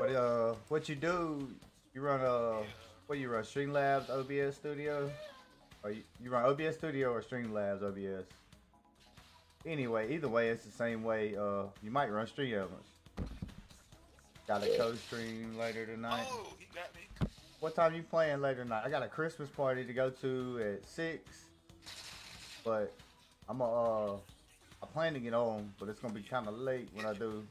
What uh, what you do? You run uh, what you run? Streamlabs OBS Studio, or you, you run OBS Studio or Streamlabs OBS? Anyway, either way, it's the same way. Uh, you might run Stream Elements. Got a code stream later tonight. Oh, he got me. What time you playing later tonight? I got a Christmas party to go to at six, but I'm a, uh, I plan to get on, but it's gonna be kind of late when I do.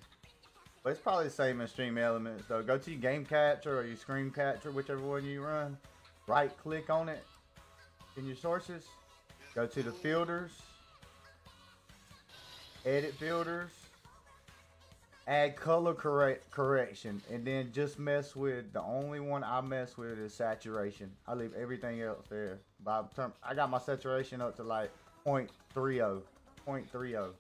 But it's probably the same Stream Elements though. Go to your Game Capture or your Screen Capture, whichever one you run. Right click on it in your sources. Go to the filters, edit filters, add color correct correction, and then just mess with the only one I mess with is saturation. I leave everything else there. By term, I got my saturation up to like 0.30, 0.30.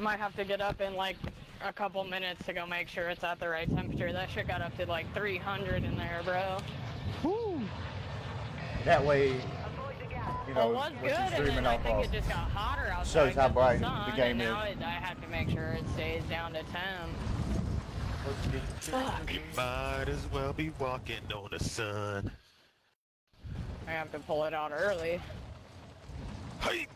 Might have to get up in like a couple minutes to go make sure it's at the right temperature. That shit got up to like 300 in there, bro. That way, you know, Well, it was good, you and streaming then I off think of. it just got hotter outside. Shows how bright the, the game and now is. It, I have to make sure it stays down to 10. Fuck. You might as well be walking on the sun. I have to pull it out early. Hey!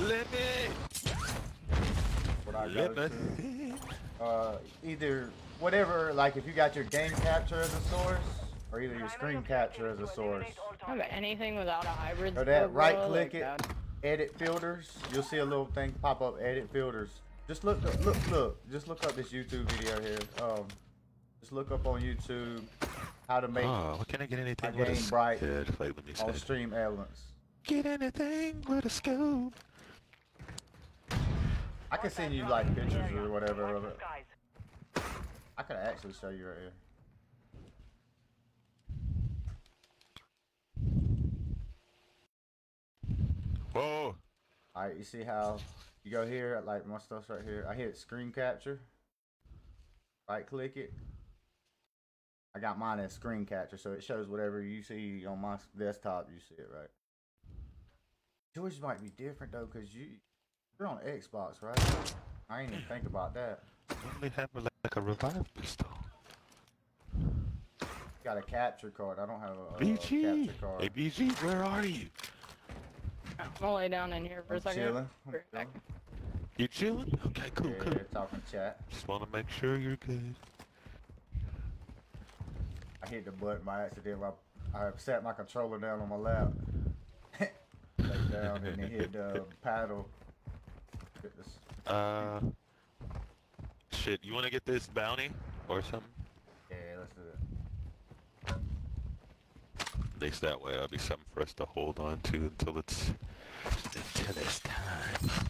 Let! What I go Let to. uh, either whatever, like if you got your game capture as a source, or either your screen capture as a source. I anything without a hybrid. Or that right click like it, that. edit filters. You'll see a little thing pop up, edit filters. Just look, look, look, look. Just look up this YouTube video here. Um, just look up on YouTube how to make Oh, can't I get anything with a game bright Good, wait, let me on. Stream Elements. Get anything with a scope. I can send you like pictures or whatever of it. I could actually show you right here. Whoa! Alright, you see how you go here, like my stuff's right here. I hit screen capture. Right click it. I got mine as screen capture, so it shows whatever you see on my desktop, you see it right. Yours might be different though, cause you you're on Xbox, right? I ain't even think about that. I only have like, like a revive pistol. Got a capture card. I don't have a, a BG! capture card. Hey BG, where are you? I'm gonna lay down in here for a I'm second. chilling. I'm Right back. chilling. You chilling? Okay, cool, Yeah, cool. talking chat. Just wanna make sure you're good. I hit the button by accident. I, I set my controller down on my lap. Down and then hit the paddle. Uh, shit. You wanna get this bounty or something? Yeah, let's do it. At least that way, that'll be something for us to hold on to until it's until it's time.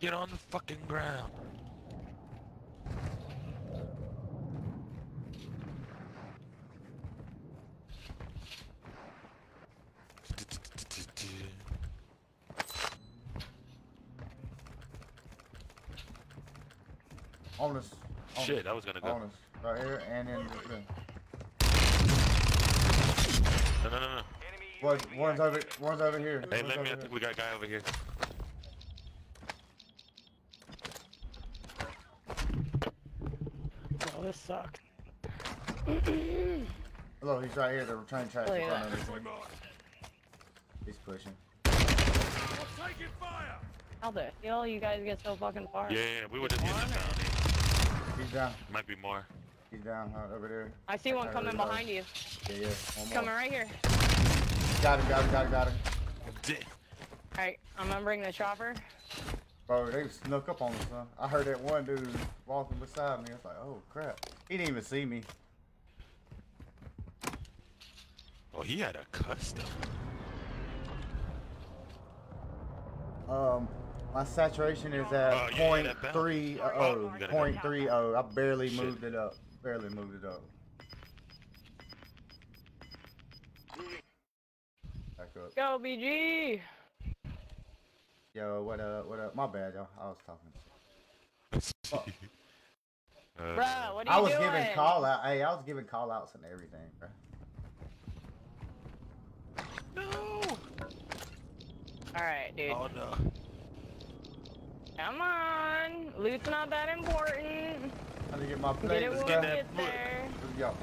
Get on the fucking ground. On us. On Shit, us, I was gonna go. us. Right here and then the, No, no, no, no. one, one's over one's over here. Hey, One's let me. I think we got a guy over here. Oh, this sucks. Look, he's right here. The train track in Look at front of us. He's pushing. How the hell you guys get so fucking far? Yeah, yeah, we were just getting One the or- bounty. He's down. Might be more. He's down uh, over there. I see one I coming heard, behind you. Yeah, yeah. One more. Coming right here. Got him, got him, got him, got him. Alright, I'm gonna bring the chopper. Bro, they snuck up on us, huh? I heard that one dude walking beside me. I was like, oh crap. He didn't even see me. Oh, he had a custom. Um, my saturation is at Oh, yeah, point that bounce. three Oh, oh, point go. three oh. I barely Shit. moved it up. Barely moved it up. Back up. Go, BG! Yo, what up? What up? My bad, y'all. I was talking. Uh, Bruh, what are you I was doing? giving call out. Hey, I was giving call outs and everything, bro. No! Alright, dude. Oh no. Come on. Loot's not that important. Trying to get my Get plate. it Let's we go. that get foot. there. Let's go.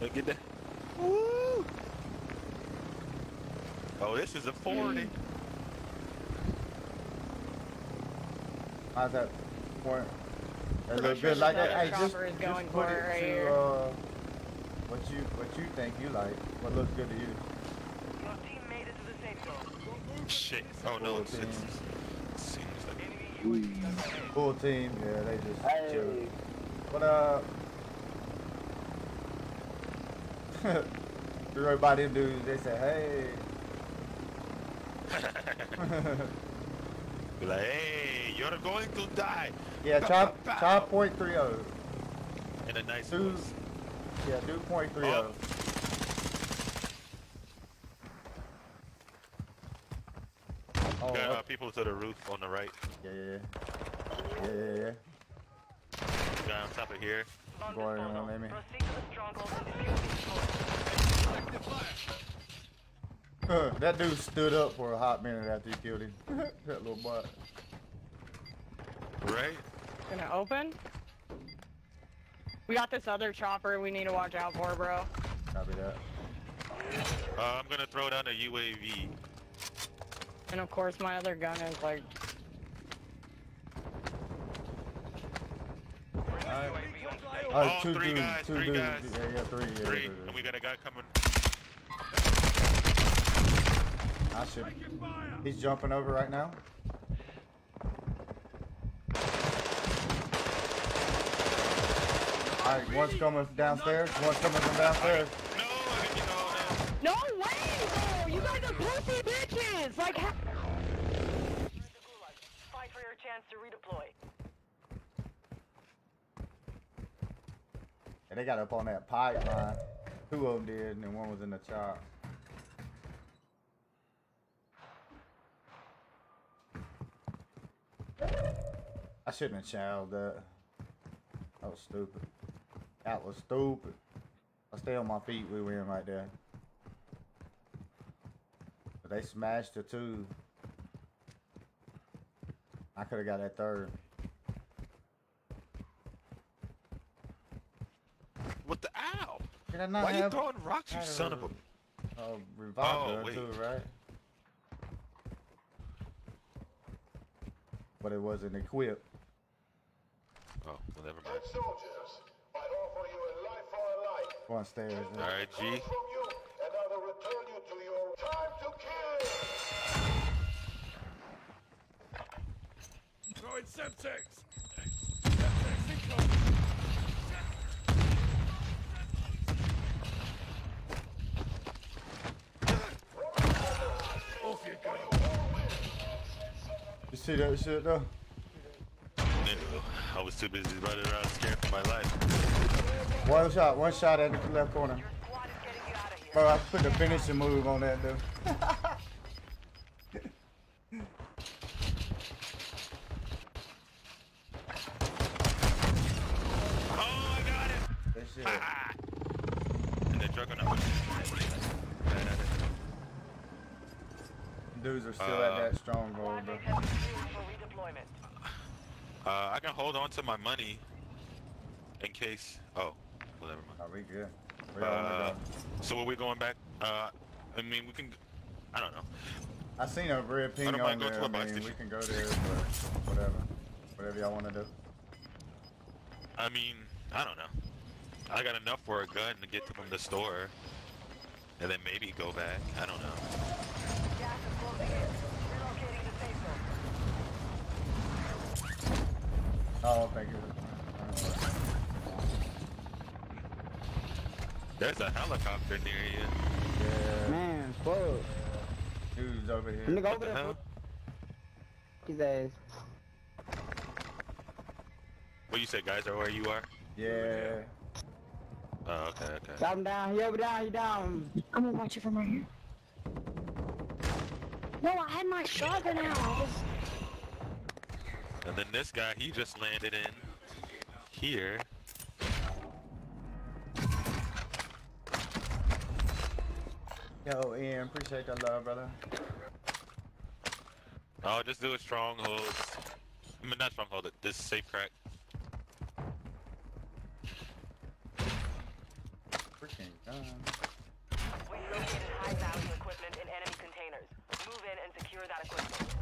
Look at that. Woo! Oh, this is a 40. How's that point? That Pretty look sure good like that. other Hey, just, chopper is just put it it right to here. uh, what you what you think you like. What looks good to you. Your team made it to the safe zone. Shit. Oh no, it's, it's, Fourteen. it seems like. Enemy UAV overhead. Full team. Yeah, they just Hey. chill. What up? Uh, Everybody them dudes, they say, hey. Be like, hey, you're going to die. yeah, Pow, chop, pow, pow. chop point three oh. In a nice Two. Yeah, do point three Oh. oh. Oh, Got uh, what- people to the roof on the right. yeah, yeah, yeah. Yeah, yeah, yeah. Guy on top of here. On Going on, disposal. Amy. Proceed to the stronghold and defuse the explosives. that dude stood up for a hot minute after you killed him. that little boy. Right? Gonna open. We got this other chopper we need to watch out for, bro. Copy that. Uh, I'm gonna throw down a UAV. And of course, my other gun is like. Alright. UAV on station. Oh, two three dudes, guys, two three dudes. guys. Yeah, yeah, three. Yeah, Three. yeah, And we got a guy coming. I should. He's jumping over right now. Alright, one's coming downstairs, one's coming from downstairs. No, I didn't get all that. No way, bro! You guys are pussy bitches! Like, ha- Fight for your chance to redeploy. And they got up on that pipeline. Two of them did, and then one was in the chop. I shouldn't have chowed that. That was stupid. That was stupid. I stay on my feet, we win right there. But they smashed the two. I could have got that third. What the ow? Did I not Why you throwing rocks, you had son of a- a? a revive Oh, gun wait. too, right? But it wasn't equipped. Oh, well, never mind. Good soldiers, I offer you a life for a life. Go on stairs. All then. right, G. Semtex! Semtex incoming! Off you go! You see that shit though? No, I was too busy running around scared for my life. One shot, one shot at the left corner. Your squad is getting you out of here. Bro, I put the finishing move on that dude. Oh, I got it! That shit. Ah! And the drug on that Dudes are still Uh, at that stronghold, Squad bro. mates have been cleared for redeployment. Uh, I can hold on to my money in case. Oh, well, never mind. Are we good? Where y'all wanna Uh, go? so are we going back? Uh, I mean, we can. I don't know. I seen a red ping don't on mind going there. to I a buy mean, we can go there, but whatever. Whatever y'all wanna do. I mean, I don't know. I got enough for a gun to get to from the store, and then maybe go back. I don't know. Gas is closing in. Relocating the safe zone. Oh, thank you. There's a helicopter near you. Yeah, Man, fuck. dudes over here. Nigga over the there, hell? his ass. What you said, guys, are where you are? Yeah. Oh, okay, okay. Got him down. He over down. He down. I'm gonna watch it from right here. No, I had my shotgun out. I was... And then this guy, he just landed in. here. Yo, Ian, appreciate that love, brother. Oh, just do a stronghold. I mean, not stronghold. It. This safe crack. Freaking gun. We located high value equipment in enemy containers. Move in and secure that equipment.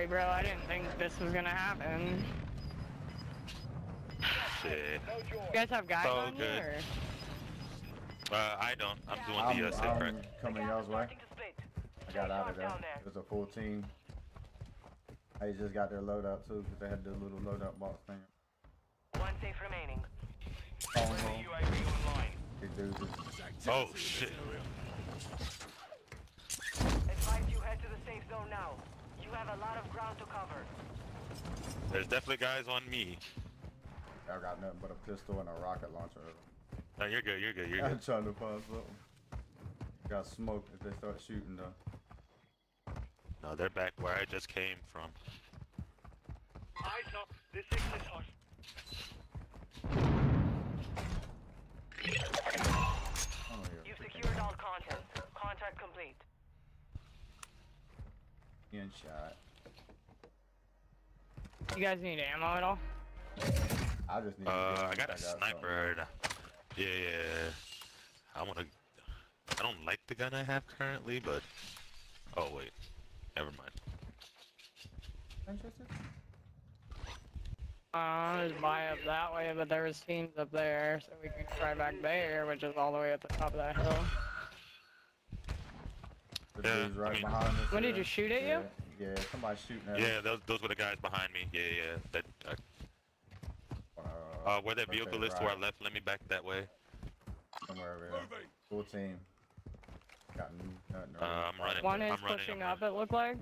Sorry, bro. I didn't think this was gonna happen. Shit. You guys have guys Oh, on good. here? Uh, I don't. I'm doing I'm, the uh, safe. I'm coming y'all's way. Starting to split. I got out of there. It was a full team. I just got their loadout too, because they had the little loadout box thing. One safe remaining. Phone home. UAV online. Dudes. There's Oh, shit. Advise you head to the safe zone now. You have a lot of ground to cover. There's definitely guys on me. I got nothing but a pistol and a rocket launcher. No, you're good. You're good. You're I'm good. trying to find something. Got smoke if they start shooting though. No, they're back where I just came from. Eyes up. This is Ian shot. You guys need ammo at all? I just need. Uh, I got a something. sniper. Yeah, yeah. I wanna. I don't like the gun I have currently, but. Oh wait, never mind. Interested? Uh, there's buy up that way, but there was teams up there, so we can try back there, which is all the way at the top of that hill. The Yeah, dude's I mean- behind us. When did you shoot at you? Yeah, yeah, somebody shooting at us. Yeah, those those were the guys behind me. Yeah, yeah. That. Uh, Uh, uh, where that okay, vehicle is to our left. Let me back that way. Somewhere over here. Full team. Got n- nothing. Uh, I'm running. One is I'm pushing I'm up, running. it looked like.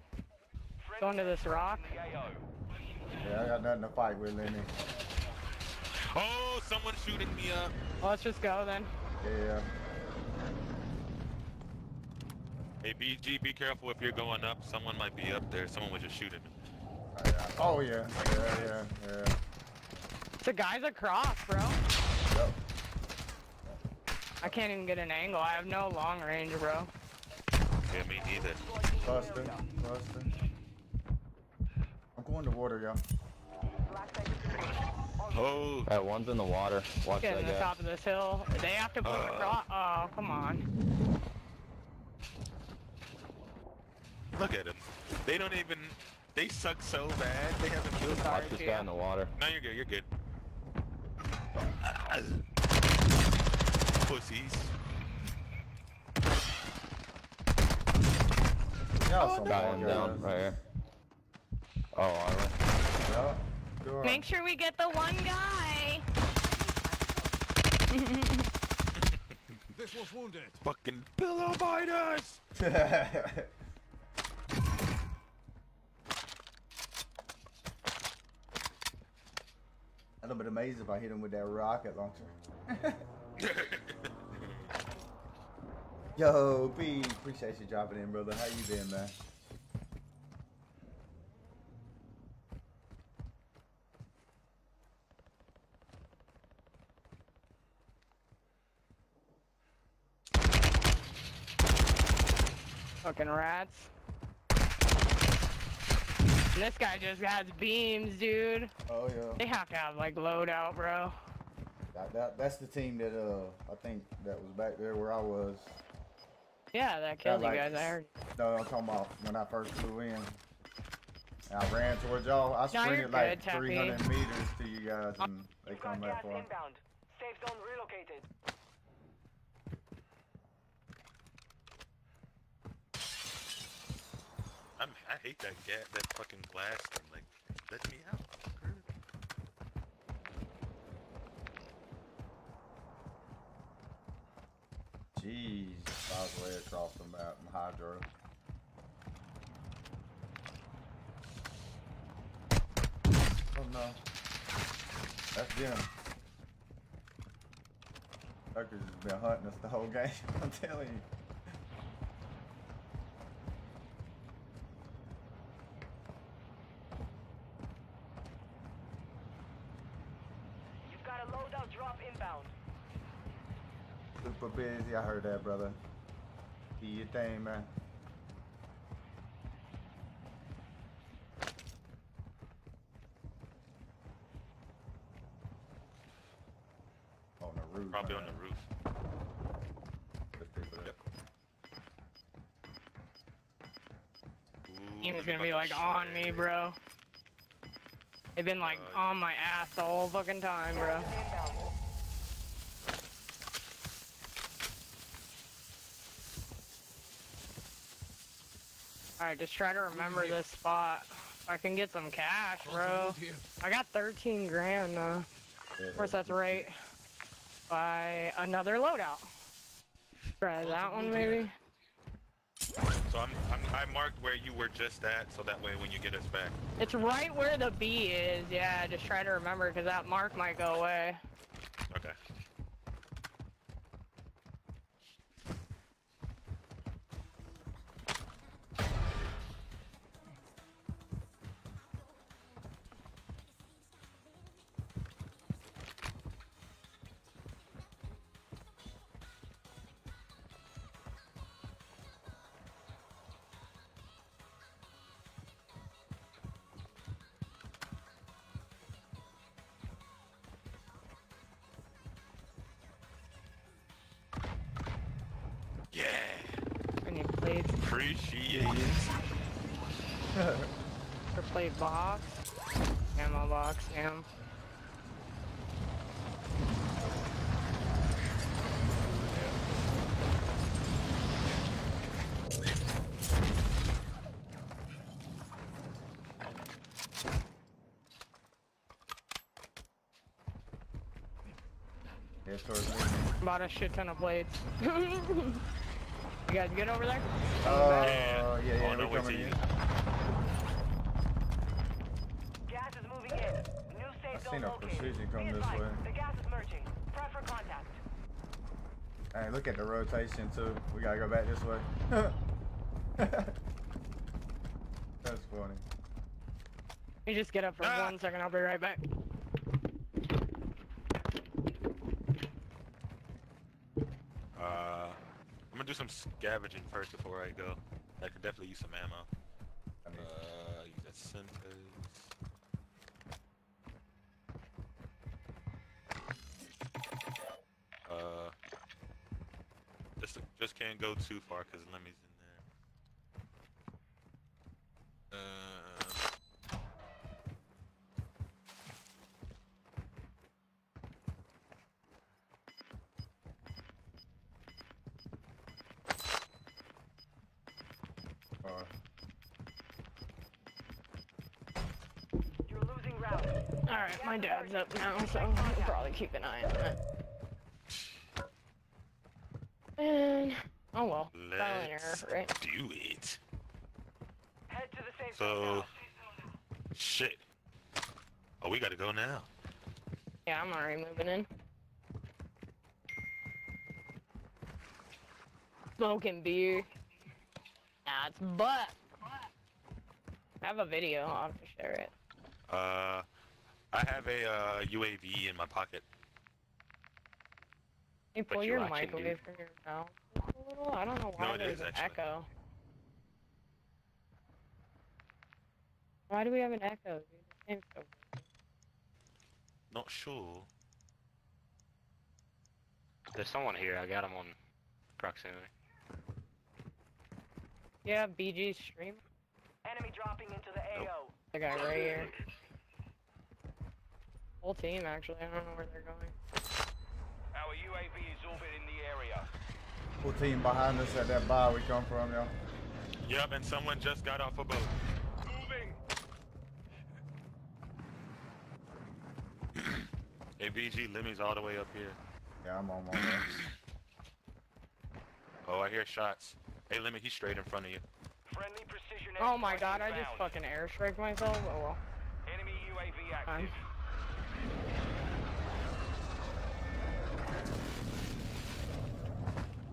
Going to this rock. Yeah, I got nothing to fight with, Lenny. Oh, someone's shooting me up. Let's just go then. Yeah. Hey, BG, be careful if you're going up. Someone might be up there. Someone was just shooting me. Oh yeah. Oh yeah. Yeah, yeah, yeah. The guy's across, bro. Yep. I can't even get an angle. I have no long range, bro. Yeah, me neither. Buster. Buster. I'm going to water, y'all. Oh, That one's in the water. Watch Getting that the guy. top of this hill. They have to put Uh. across. Oh, come on. Look at them. They don't even. They suck so bad. They haven't killed. Watch this Gia. guy in the water. No, you're good. You're good. Pussies. Y'all oh, some Got long him down right here. Oh, armor. Yeah. Sure. Make sure we get the one guy. This was wounded. Fucking pillow biters. I'd have been amazed if I hit him with that rocket launcher. Yo, B, appreciate you dropping in, brother. How you been, man? Fucking rats. This guy just has beams, dude. Oh yeah. They have to have like loadout, bro. That, that, that's the team that uh I think that was back there where I was. Yeah, that killed like- you guys. I heard. No, I'm talking about when I first flew in. And I ran towards y'all. I No, sprinted like good, Tappy. 300 meters to you guys, and they come back for. inbound. Safe zone relocated. I'm, I hate that gas, that fucking glass thing. Like, let me out. Jeez, I was way across the map from Hydro. Oh, no. That's them. Tucker's been hunting us the whole game. I'm telling you. You've got a loadout drop inbound. Super busy. I heard that, brother. Do your thing, man. On the roof. Probably on the roof. There's people there. Ooh, Team's look gonna be to like on me, bro. They've been like Uh, on my ass the whole fucking time, bro. Gas is inbound. Alright, just try to remember this spot. I can get some cash, bro. I got 13 grand, though. Of course that's right. By another loadout. Try that one, maybe. So I'm, I'm I marked where you were just at, so that way when you get us back. It's right where the B is. Yeah, just try to remember because that mark might go away. Box. Ammo box, damn. Head towards. Bought a shit ton of plates. you guys good over there? Oh, Yeah. yeah, yeah, On we our way coming in. you. Gas is moving in. New safe I seen a precision come this way. The gas is merging. Prep for contact. Hey, look at the rotation too. We gotta go back this way. That's funny. You just get up for Ah. one second, I'll be right back. Uh, I'm gonna do some scavenging first before I go. I could definitely use some ammo. I mean, Uh, use that Sentas. Uh, just just can't go too far because Lemmy's in there. Uh, You're losing route. Alright, my dad's up now, so I'll probably keep an eye on it. And, oh well, trial and error, let's right? do it. Head to the safe So, zone shit. Oh, we gotta go now. Yeah, I'm already moving in. Smoking beer. Nah, it's butt. I have a video, I'll have to share it. Uh, I have a uh, UAV in my pocket. Hey, But pull you your watching, mic away from your mouth a little. I don't know why No, there's is, an actually. echo. Why do we have an echo, dude? This game's so Not sure. There's someone here. I got him on proximity. Yeah, BG stream. Enemy dropping into the Nope. AO. The guy right here. Whole team, actually. I don't know where they're going. Our UAV is orbiting the area. Full team behind us at that bar we come from, y'all. Yep, and someone just got off a boat. Moving. Hey, BG, Lemmy's all the way up here. Yeah, I'm on my way. Oh, I hear shots. Hey, Lemmy, he's straight in front of you. Friendly precision Oh my god, I just inbound. fucking airstrike myself. Oh well. Enemy UAV Fine. active.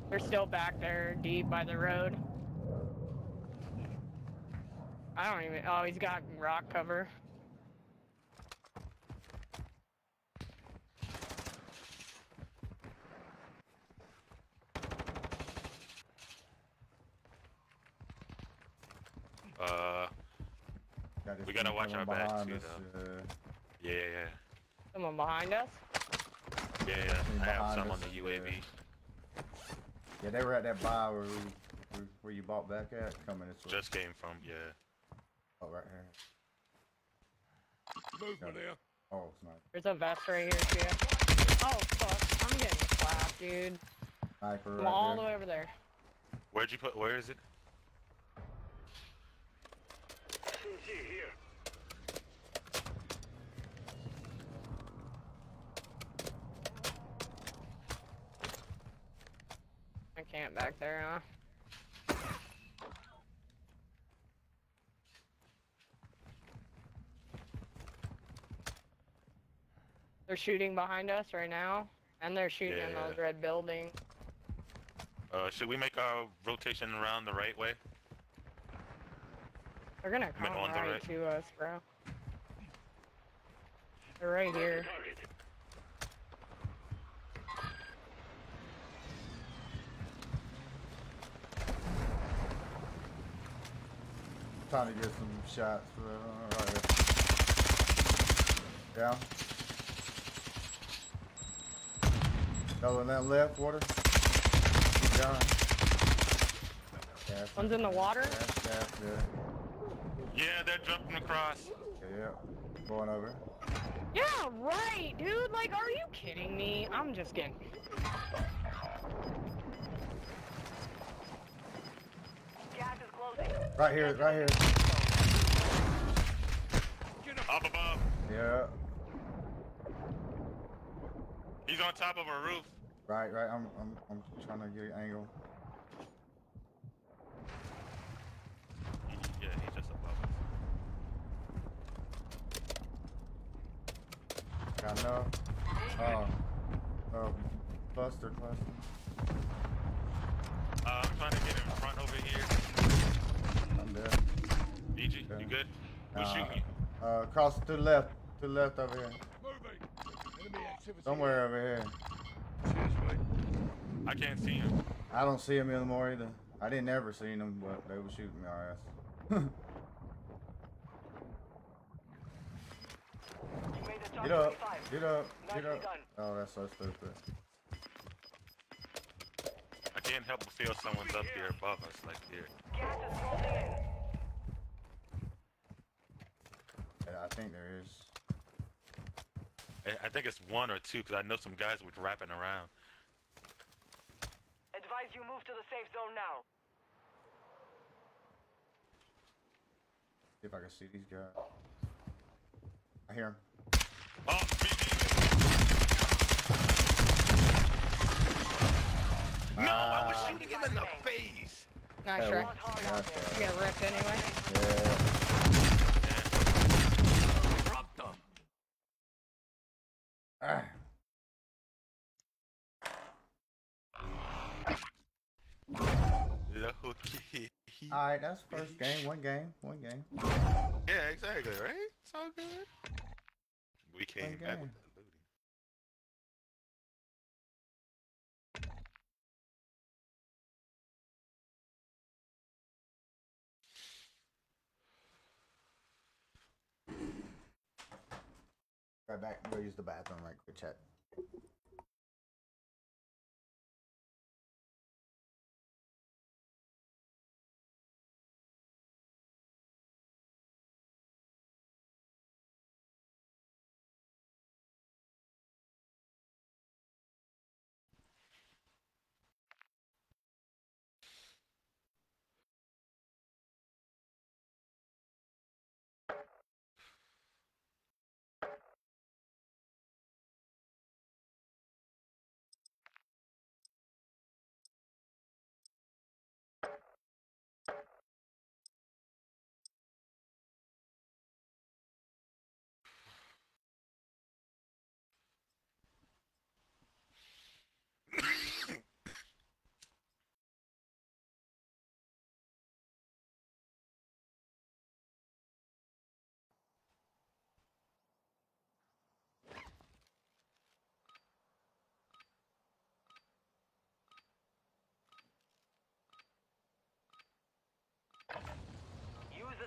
They're still back there, deep by the road. I don't even. Oh, he's got rock cover. Uh, We gotta watch our backs behind too, us, though. uh, yeah, yeah, Someone behind us. yeah, yeah. Something I have behind some on the UAV. yeah, they were at that bar where, we, where, where you bought back at. Coming this way. Just came from, yeah. Oh, right here. Movement here. Oh, it's not. There's a vest right here too. Oh fuck! I'm getting slapped, dude. Sniper I'm all right the way over there. Where'd you put? Where is it? here. I can't back there, huh? They're shooting behind us right now, and they're shooting in Yeah. those red buildings. Uh, should we make a rotation around the right way? They're gonna come on the right, right. to us, bro. They're right here. Trying to get some shots. Uh, right here. Down. Another one that left, water. Down. Gas, One's in the water. gas, gas, yeah. Yeah, they're jumping across. Okay, yeah. Going over. Yeah, right, dude. Like, are you kidding me? I'm just kidding. Right here, right here. Up above. Yeah. He's on top of a roof. Right, right. I'm, I'm, I'm trying to get an angle. He- Yeah, he's just above us. Got enough. Oh. Oh. Cluster, cluster. Uh, I'm trying to get in front over here. I'm dead. BG, you good? Who's Uh, shooting you? Uh, across to the left. To the left over here. Moving. Somewhere over here. Cheers. I can't see him. I don't see him anymore either. I didn't ever see him, but they were shooting me our ass. You made the get up. Get up. Get up. Oh, that's so stupid. I can't help but feel someone's up here above us, like here. Gas is closing in. Yeah, I think there is. I- I think it's one or two, because I know some guys were wrapping around. Advise you move to the safe zone now. See if I can see these guys. I hear him. Oh, BG! No, I was shooting him in the face! Nice Hey, try. well, hard yeah, out that's there. You get ripped anyway. Yeah. Rubbed them. Ah. Alright, that's first game. One game. One game. Yeah, exactly, right? It's all good. We came One back Right back. Go use the bathroom right quick. Chat.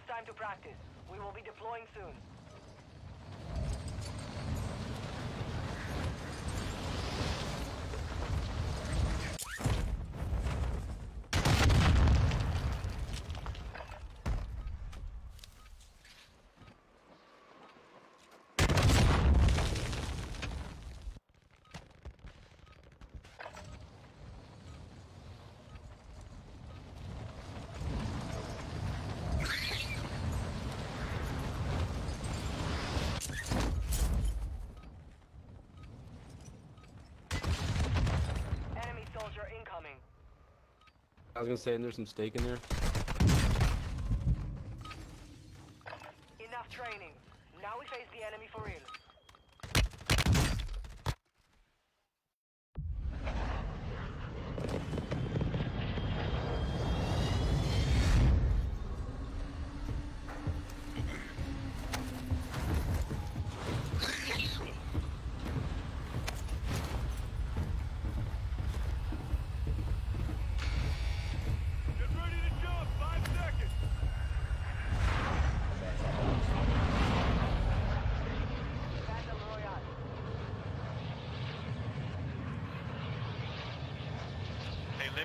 Time to practice. We will be deploying soon. Enemy soldier incoming. I was gonna say, and there's some steak in there. Enough training. Now we face the enemy for real.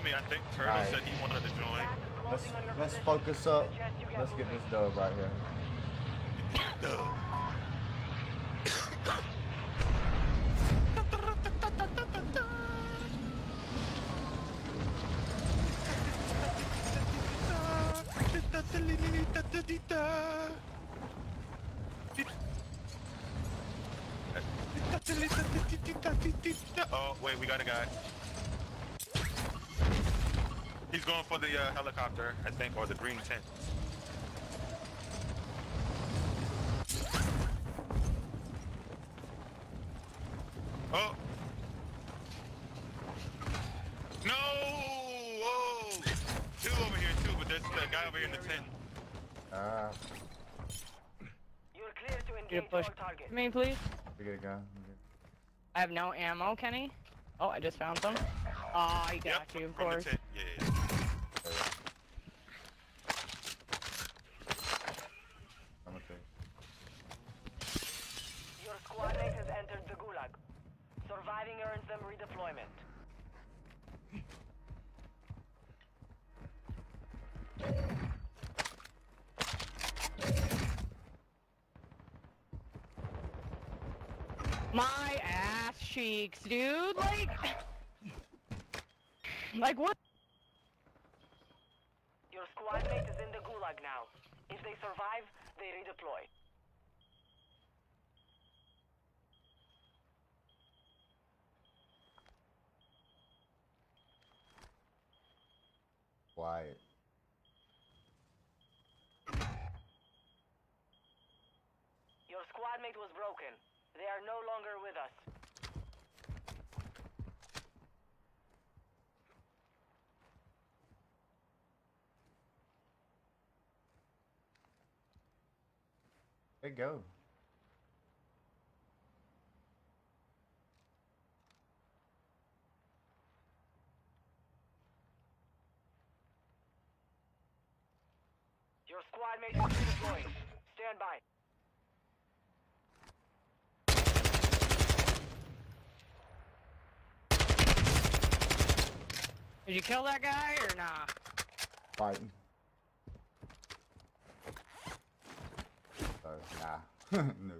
Hey, I think Turtle Alright. said he wanted to join. Let's let's focus up. Let's get this dub right here. Oh, wait, we got a guy. He's going for the uh, helicopter, I think, or the green tent. Oh! No! Whoa! Two over here, too, but there's a guy over here in the tent. Ah, You're clear to engage push all targets. me, please. we get a gun. I have no ammo, Kenny. Oh, I just found some. Oh, I got Yep, you, of course. Yeah, yeah, yeah. I'm gonna take. Your squad mate has entered the Gulag. Surviving earns them redeployment. My ass cheeks, dude. Like, like what? Your squad mate is in the Gulag now. If they survive, they redeploy. Quiet. Your squad mate was broken. They are no longer with us. They go. Your squad mate is redeploying. Stand by. Did you kill that guy or nah? Fighting. Uh, nah. no.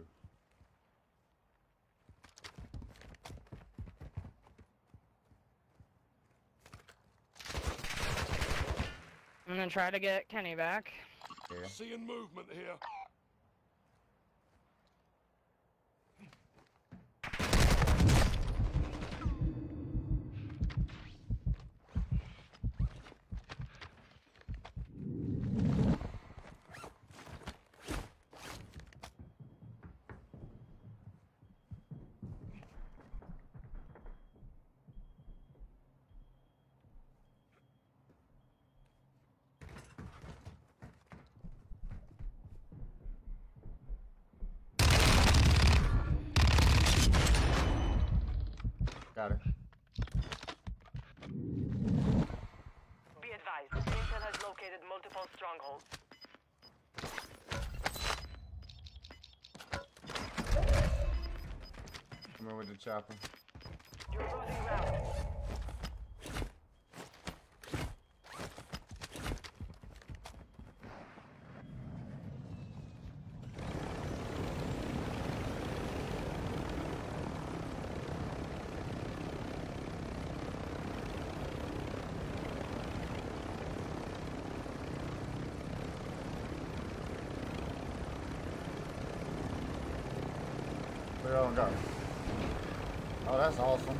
I'm gonna try to get Kenny back. Yeah. Seeing movement here. multiple strongholds. Come in with the chopper. You're losing round. Where y'all? Oh, that's awesome.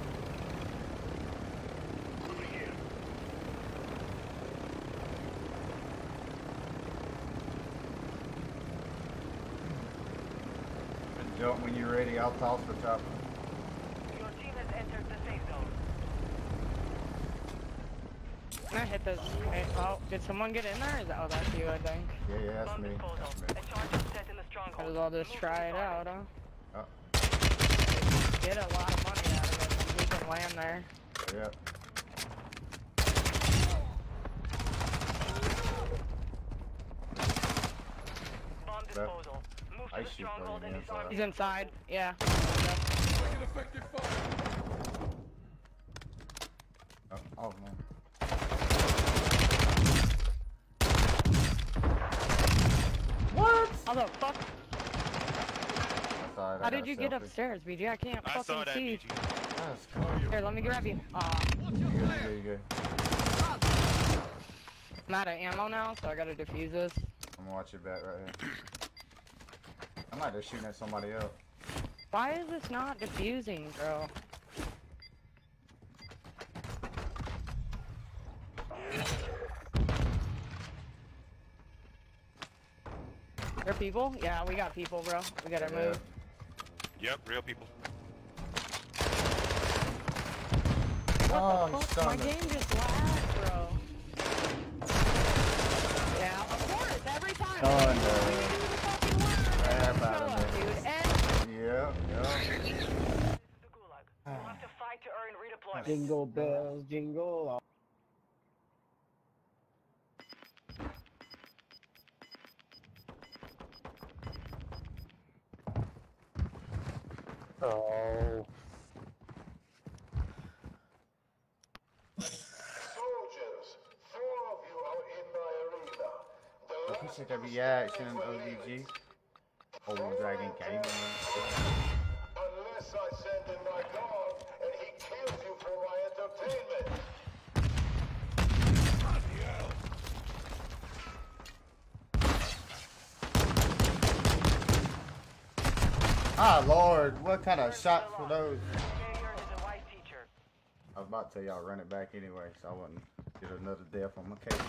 Jump when you're ready. I'll toss the chopper. Your team has entered the safe zone. I hit this. Okay, eh, oh, did someone get in there? Is that, oh, that's you, I think. Yeah, yeah, that's Bomb me. disposal. A charge is set in the stronghold. Might as just try it out, huh? Get a lot of money out of it. We can land there. yeah. Bomb disposal. Move to I the stronghold and disarm. He's inside. Yeah. Taking effective fire. Oh, oh man. What? How the fuck? That's all right, I How got did a you get upstairs, BG? I can't I saw fucking that, see. BG. Here, let me grab you. Aw, You good, you good, you good. I'm out of ammo now, so I gotta defuse this. I'm gonna watch your back right here. I might just shooting at somebody else. Why is this not defusing, bro? There people? Yeah, we got people, bro. We gotta Yeah. move. Yep, real people. Oh, What he's the fuck? My game just lagged, bro. Yeah, of course, every time. Oh, Thunder. We do the fucking work. Crap out of up, me. dude. And Yeah, yeah. the gulag. You'll have to fight to earn redeployment. Jingle bells, jingle all. Oh. Soldiers, four of you are in my arena. The Appreciate that reaction, ODG. Old Dragon Gaming. Unless I send in my dog and he kills you for my entertainment. Ah, Lord, what kind of shots were those? I was about to tell y'all run it back anyway, so I wouldn't get another death on my case.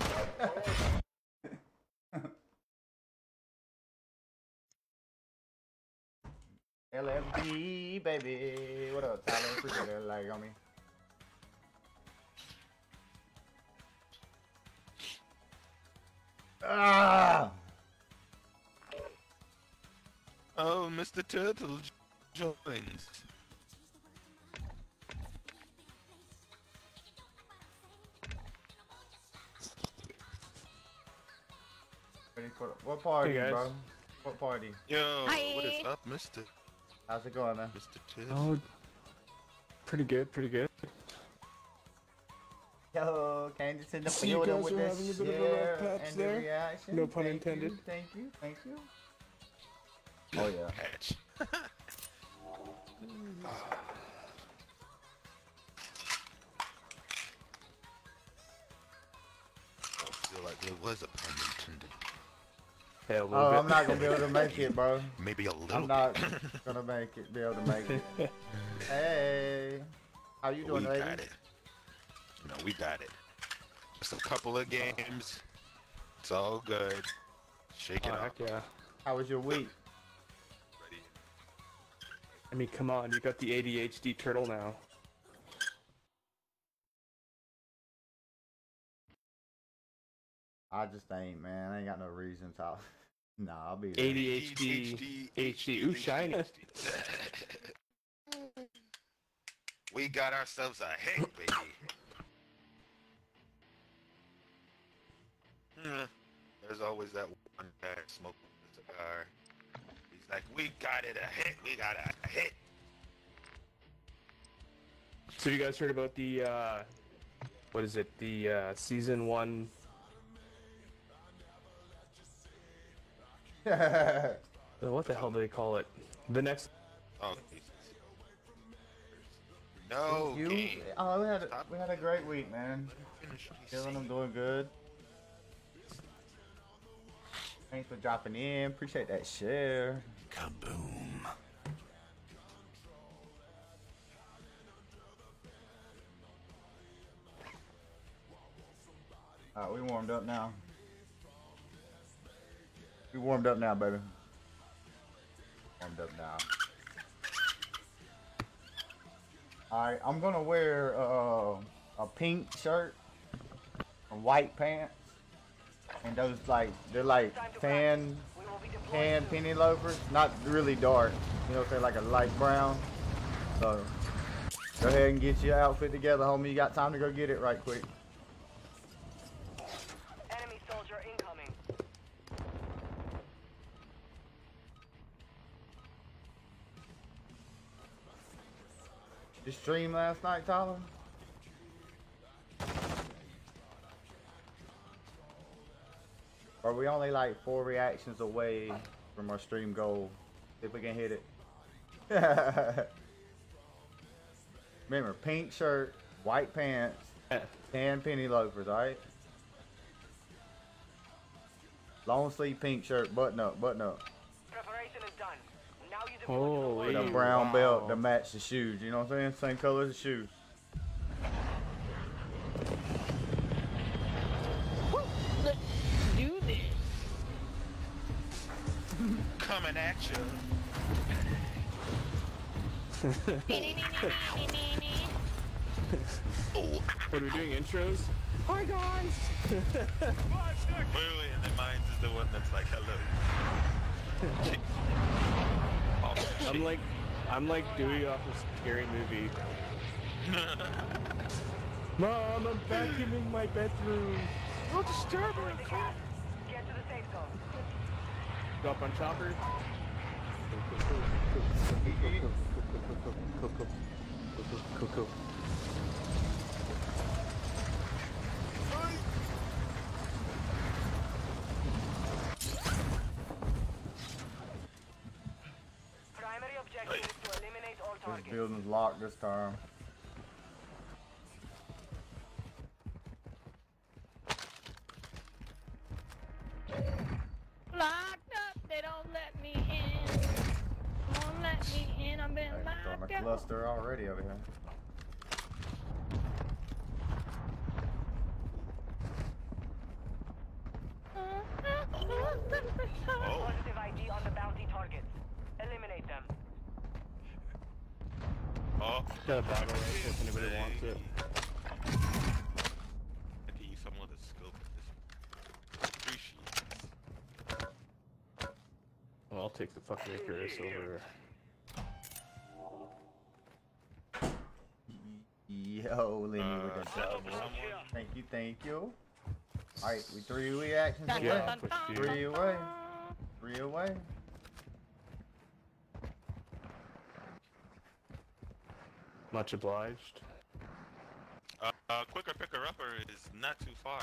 LFD, baby. What up, Tyler? Appreciate that like on me. Ah! Oh, Mr. Turtle joins. What party, Hey, bro? What party? Yo, what is up, Mr. How's it going, man? Mr. Turtle? Oh. Pretty good, pretty good. Yo, Candace in the See you field guys with are having a bit of a share patch and the there. reaction. No pun Thank intended. You, thank you, thank you. Oh yeah. Patch. I feel like there was a pun intended. Yeah, a little Oh, bit. I'm not gonna be able to make it, bro. Maybe a little I'm not gonna make it. Be able to make it. Hey, how you bit. doing, we lady? got it. No, we got it. Just a couple of games. It's all good. Shake it Oh, up. heck yeah. How was your week? Ready? I mean, come on, you got the ADHD turtle now. I just ain't, man. I ain't got no reason to. Nah, I'll be there. ADHD, HD, ooh, shiny. we got ourselves a hit, baby. Hmm. There's always that one guy smoking a cigar. He's like, we got it a hit, we got a hit. So you guys heard about the uh, what is it? The uh, season one. What the hell do they call it? The next. Oh, Jesus. No you? game. Oh, we had a, we had a great week, man. Killing them, doing good. Thanks for dropping in. Appreciate that share. Kaboom. Alright, we warmed up now. We warmed up now, baby. Warmed up now. Alright, I'm gonna wear uh, a pink shirt, and white pants, and those like they're like tan, tan penny loafers, not really dark. You know, what I'm saying like a light brown. So go ahead and get your outfit together, homie. You got time to go get it right quick. Enemy soldier incoming. You stream last night, Tyler? Are we only like four reactions away from our stream goal? If we can hit it. Remember, pink shirt, white pants, tan penny loafers, alright? Long sleeve pink shirt, button up, button up. Preparation is done. Now you Holy With a brown belt wow. to match the shoes, you know what I'm saying? Same color as the shoes. Coming at you. What are we doing? Intros? Hi guys. Wait, wait, and then mine is the one that's like, hello. oh, I'm like, I'm like Dewey off a scary movie. Mom, I'm vacuuming my bedroom. Don't disturb her. Get to the safe zone. Go up on chopper. Primary objective is to eliminate all This targets. building's locked this time. Throwing locked a up. cluster already over here. Positive ID on the bounty targets. Eliminate them. Oh. Got a battle rifle if anybody wants it. I can use some of the scope of this. Appreciate Well, I'll take the fucking Icarus over. Yo, leave me with Uh, the double. Thank you, thank you. Alright, we three reactions Dun, away. Three away. dun. Three away. Much obliged. Uh, uh, quicker picker upper is not too far.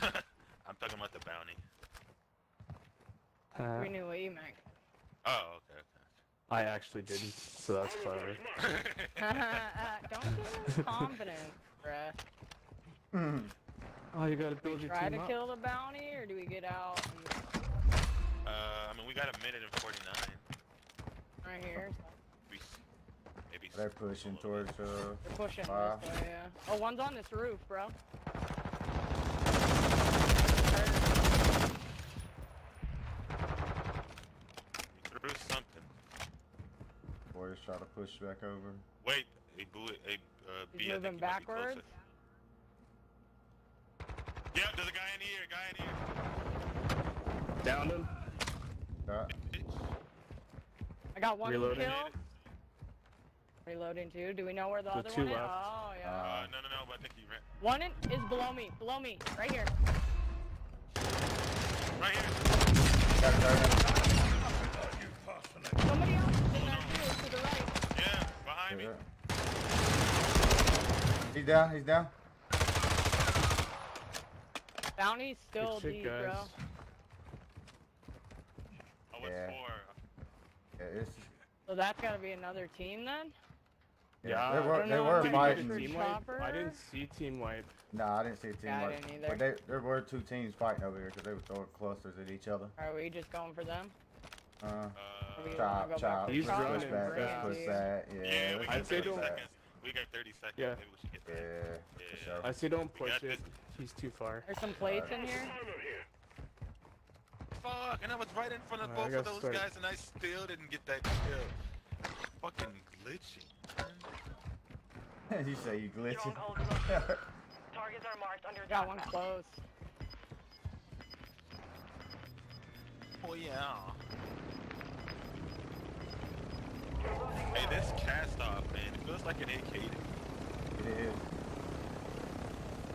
I'm talking about the bounty. Uh, We knew what you meant. Oh, okay, I actually didn't, so that's clever. don't give him confidence, bruh. Oh, you gotta We build your try team to up. kill the bounty, or do we get out and Uh, I mean, we got a minute and 49. right here? We, s- maybe. They're pushing towards uh They're pushing fire. this way, yeah. Oh, one's on this roof, bro. Threw something. Boys try to push back over. Wait, a bullet, a uh, He's B, I think moving he might be backwards. Yeah, there's a guy in here, guy in here. Downed him. Got I got one Reloading. kill. Reloading two. Do we know where the The other two one is? Oh, yeah. Uh, no, no, no, but I think he ran. one in, is below me. Below me. Right here. Right here. got it, got. Somebody else Behind me. He's down, he's down. Bounty's still deep, guys. bro. Oh, it's yeah. four. Yeah, it's... So that's gotta be another team then? Yeah, they were, they were fighting. Team wipe? I didn't see team wipe. No, nah, I didn't see team yeah, wipe. I didn't either. But they, there were two teams fighting over here because they were throwing clusters at each other. Are we just going for them? Uh, uh chop, go chop. back He's push running back, let's push dude? that. Yeah, yeah, we got I'd say 30 don't- seconds. We got 30 seconds. Yeah. Maybe we should get Yeah, Yeah. sure. I say don't push it. this. He's too far. There's some plates in here. Fuck, and I was right in front of both of those start- guys, and I still didn't get that kill. Fucking glitching. man. you say you glitching. Stronghold. Targets are marked under Got one close. Oh yeah. Hey, this Kastov, man, it feels like an AK. It is.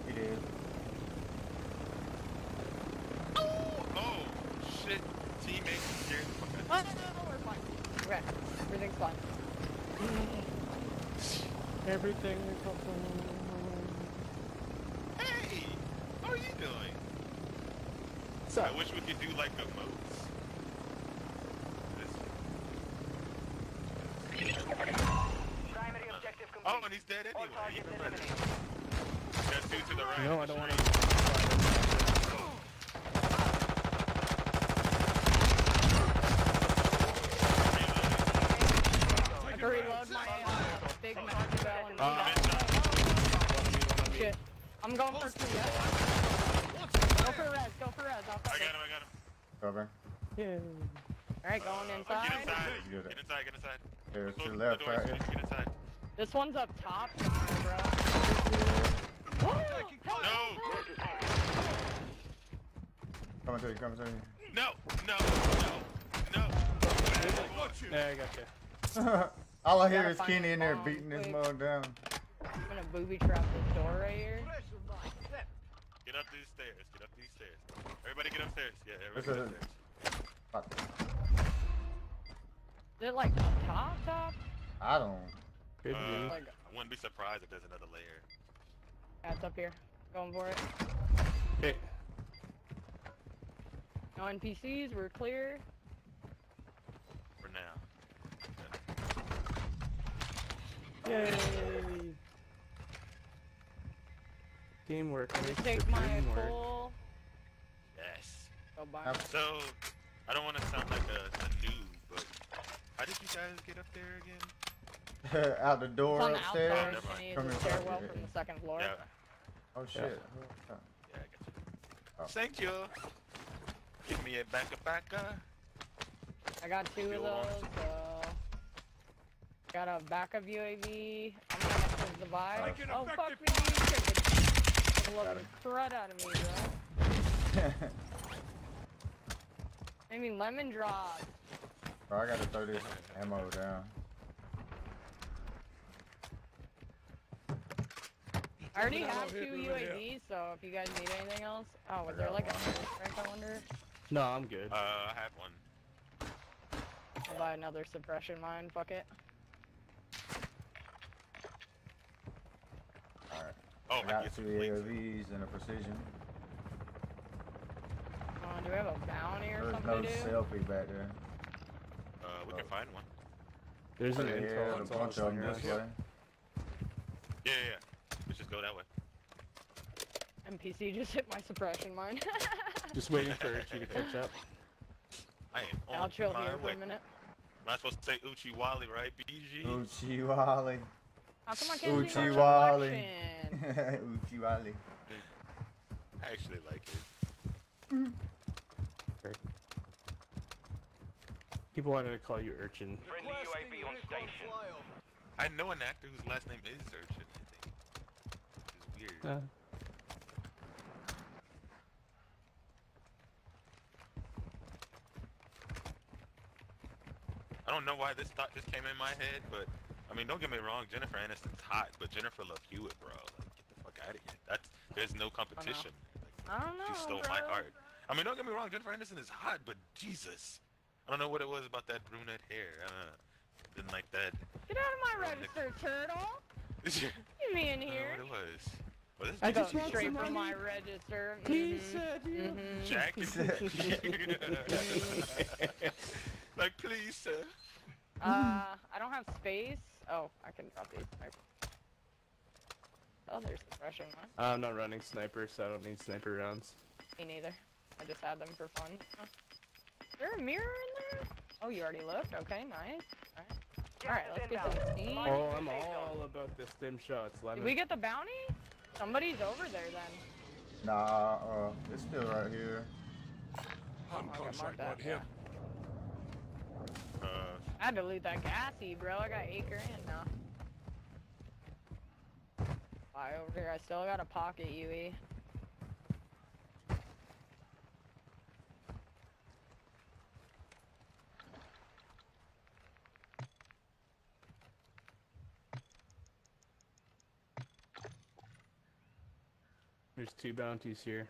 It is. Oh, oh, shit. Teammates scared the fuck Oh, out no, no, no, we're fine. Okay, everything's fine. Everything is awesome. Hey, how are you doing? What's I wish we could do like a moats. Primary objective complete. And he's dead anyway. targets Even better. eliminated. Got two to the right. No, I don't want to. I can reload my uh, big Mac bell and Uh, shit. I'm going for two. Yeah. Go for res. Go for res. I'll I got him, I got him. Cover. Yeah. All right, going Uh, inside. Get inside. Get inside, get inside. There's Close to the the left, right here. Get inside. This one's up top, bro. No! Coming to you, coming to you. No! No! No! No! Yeah, I got you. All I hear is Kenny in there bomb beating this quick. mug down. I'm gonna booby trap this door right here. Get up these stairs. Get up these stairs. Everybody get upstairs. Yeah, everybody get upstairs. Fuck. Is it like up top, top? I don't. Could Uh, be. Like, I wouldn't be surprised if there's another layer. yeah, it's up here. Going for it. Okay. No NPCs. We're clear. For now. Yay. Teamwork. Just makes the take my dream work. full. Yes. Go by. Yep. So, I don't want to sound like a, a noob, but how did you guys get up there again? Out the It's door on the upstairs. outside. Never mind. and Come it's stairwell from the second floor. Yeah, Oh shit. yeah, I got you. Oh. Thank you. Give me a backa backa. I got two of those. want- So got a backup UAV. I'm gonna have to divide. Make an Oh fuck effective me! Chicken. Got Love him. the crud out of me, bro. I mean lemon drop. Bro, I gotta throw this ammo down. I already have two hidden over here. UAVs, so if you guys need anything else. Oh, was there like a strike? I wonder. No, I'm good. Uh, I have one. I'll buy another suppression mine. Fuck it. Alright. Oh, I I got get two. AOVs and a precision. Uh, do we have a bounty or There's something no to do? selfie back there. Uh, we can find one. There's an yeah, intel. there's It's a all bunch of them this way. Yeah, yeah, yeah. Let's just go that way. NPC just hit my suppression mine. Just waiting for you to catch up. I am on I'll chill my here for way. a minute. Am I supposed to say Uchi Wally, right? BG? Uchiwali. How come I can't see my Uchiwali. reflection? Uchiwali. I actually like it. People wanted to call you urchin. Friendly UAV on station. I know an actor whose last name is Urchin, I think. Which is weird. Uh, I don't know why this thought just came in my head, but I mean, don't get me wrong, Jennifer Aniston's hot, but Jennifer Love Hewitt, bro, like get the fuck out of here. That's there's no competition. Like, I don't know. she stole bro. my heart. I mean, don't get me wrong, Jennifer Aniston is hot, but Jesus, I don't know what it was about that brunette hair. I don't know. Didn't like that. Get out of my register, turtle. Get me in I don't know here. what it was. Was this I just Jack? Uh, straight from my register. Please, Mhm. sir, do you-. Jack? Like, please, sir. Uh, I don't have space. Oh, I can drop these. Oh, there's the rushing one. I'm not running sniper, so I don't need sniper rounds. Me neither. I just had them for fun. Oh. Is there a mirror in there? Oh, you already looked? Okay, nice. Alright, Alright, let's get some steam. Oh, I'm all about the stim shots. Did Lemon. we get the bounty? Somebody's over there then. Nah, uh, it's still right here. Oh, I'm contract marked right that. here. Uh, I had to loot that gassy, bro. I got eight grand now. Fly over here. I still got a pocket E. UE. There's two bounties here.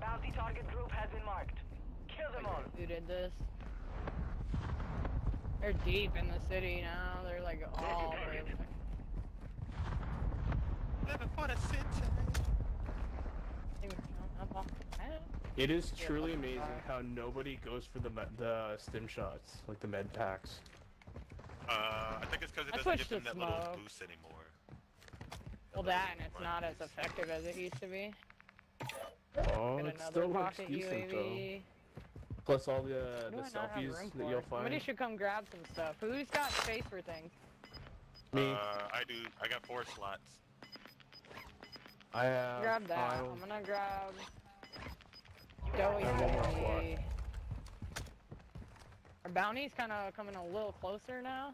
Bounty target group has been marked. Kill them all. Looted this. They're deep in the city now. They're like all the way. living for the city. It is truly amazing how nobody goes for the me- the stim shots, like the med packs. Uh, I think it's because it I doesn't give switched them to that little boost anymore. Well, that and it's not as effective as it used to be. Oh, Get it still looks pocket decent though. Plus all the Why the I not have selfies that you'll it? Somebody should come grab some stuff. Who's got space for things? Me, Uh, I do. I got four slots. I have. grab that. I'll- I'm gonna grab. Joey. have one more Bowie. Our bounty's kind of coming a little closer now.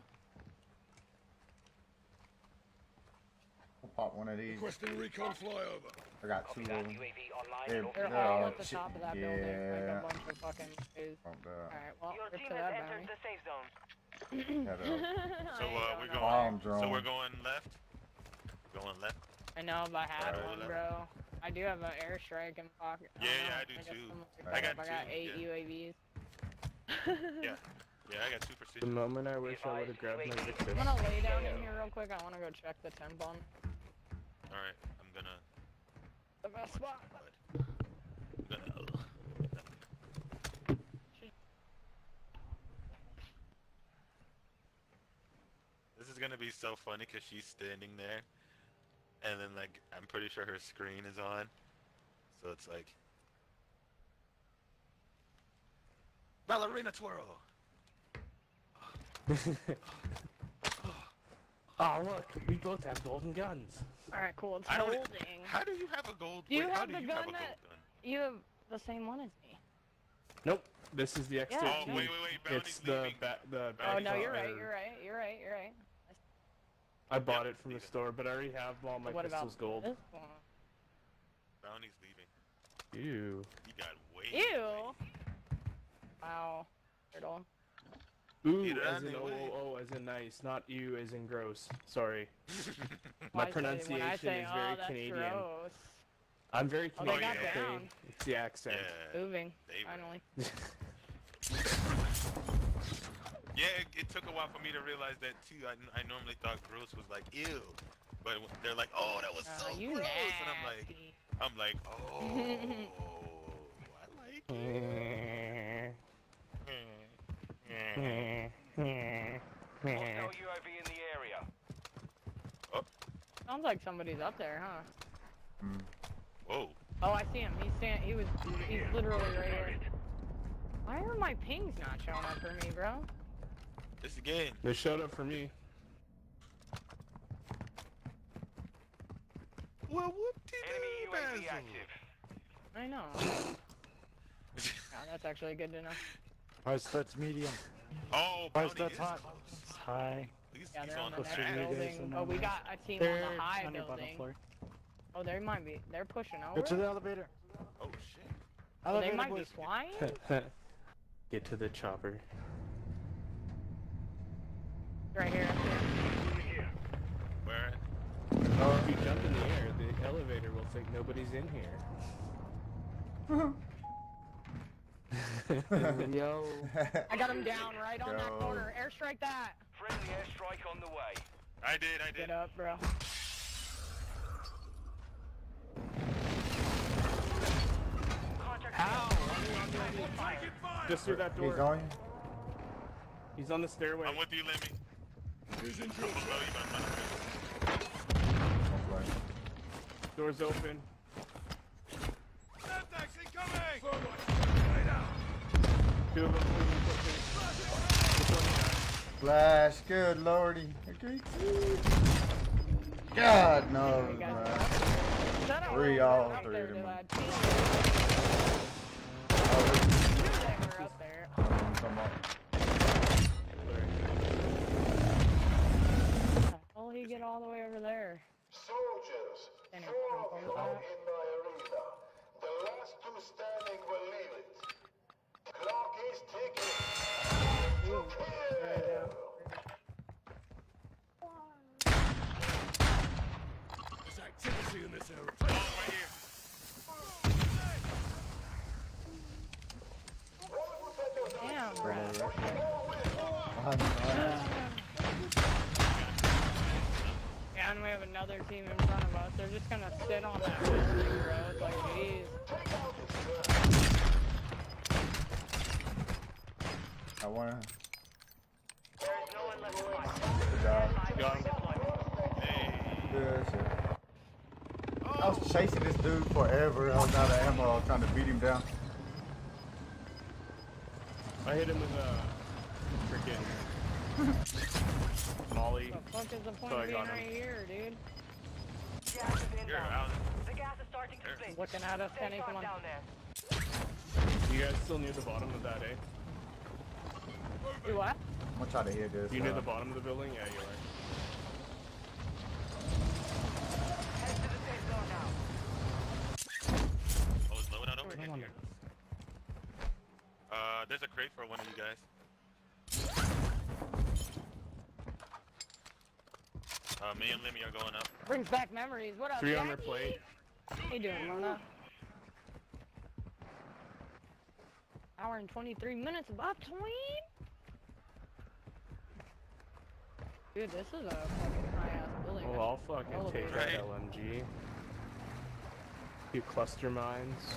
I'll pop one of these. Requesting recon flyover. I got two of them. UAV They're, They're they're all all at the shit- top of that building. Like a bunch of fucking dudes. Fuck that. Alright, well, Your rip team to has that entered bounty. the safe zone. Had a So uh, we're going going. So we're going left. Going left. I know if I had Alright, one, well, bro. I do have an airstrike in pocket. Yeah, don't yeah. I do got too. some- I got I got eight yeah. UAVs. Yeah. Yeah, I got two The moment I wish I would have grabbed my I'm gonna lay down in here real quick. I want to go check the temp on All right, I'm gonna. the best spot. gonna This is gonna be so funny because she's standing there, and then like I'm pretty sure her screen is on, so it's like ballerina twirl. oh look, we both have golden guns. All right, cool. It's I don't- holding. How do you have a gold? Do you wait, how have do the you gun have a gold that- gun? You have the same one as me. Nope, this is the X13. Yeah, Oh wait, wait, wait! Bounty's It's the leaving. ba- the. Oh no, you're right. You're right. You're right. You're right. I bought Yeah, it from the it. store, but I already have all my what pistols about gold. this one? Bounty's leaving. Ew. He got way. Ew. Wow. Turtle. Ooh, Get as in oh, way. oh, oh, as in nice, not you, as in gross. Sorry. My I say- when I pronunciation say, is oh, very that's Canadian. Gross. I'm very Oh, they Canadian, got okay? down. It's the accent. Yeah. Moving. Finally. Yeah, it, it took a while for me to realize that too. I, I normally thought gross was like ew, but they're like, oh, that was Oh, so you gross, and I'm like. I'm like, oh, I like it. Hostile UAV in the area. Sounds like somebody's up there, huh? Mm. Whoa, Oh, I see him. He's stand. He was. He's literally right here. Why are my pings not showing up for me, bro? this again. They showed up for me. Well, whoop Enemy UAV active. I know. Yeah, that's actually good to know. Price that's medium. Oh, Price that's hot. close. High. He's, Yeah, he's they're on on the the next to back. you guys building. Oh, we I'm- got a team They're on the high on building. floor. Oh, they might be. They're pushing over. Go to the elevator. Oh shit. Oh, they Elevator, might be flying. Get to the chopper. Right here. Here. Where? Oh if you jump in the air, the elevator will think nobody's in here. Yo. I got him down right on that corner. Airstrike that. Friendly airstrike on the way. I did, I did. Get up, bro. How? Just through that door. He's on. He's on the stairway. I'm with you, Lemmy. I'm below you, but I'm not Okay. Door's open. Semtex incoming! Two of them. Flash, good lordy. Okay. God no, You guys man. Shut up. Three, We're all three of them. Oh, Knew they were up there. come on. How will he get all the way over there? Soldiers, Can I four of you are in my arena. The last two standing will leave it. Clock is ticking. To kill. There's activity in this area. Oh, right here. Damn, bro. Behind me, behind me. Yeah, and we have another team in front of us. They're just gonna sit on that building, bro. It's like, jeez. I wanna. There is no one left. Good job. Got him. Hey. Good shit. I was chasing this dude forever. I was out of ammo. I was trying to beat him down. I hit him with a freaking molly. The fuck is the point So I of being got him. right here, dude? Gas is inbound. The gas is starting to split. Looking at us, Stay Kenny, come on. down there. You guys still near the bottom of that, eh? Do what? I'm gonna try to hit this. You near uh, the bottom of the building? Yeah, you are. Head to the safe zone now. Oh, is loadout over Come here? Uh, there's a crate for one of you guys. Uh, me and Lemmy are going up. Brings back memories. What up, Three on their Jackie? plate. How you doing, Luna? Hour and 23 minutes of between? Dude, this is a fucking high-ass building. Oh, I'll fucking take that Right. LMG. You cluster mines.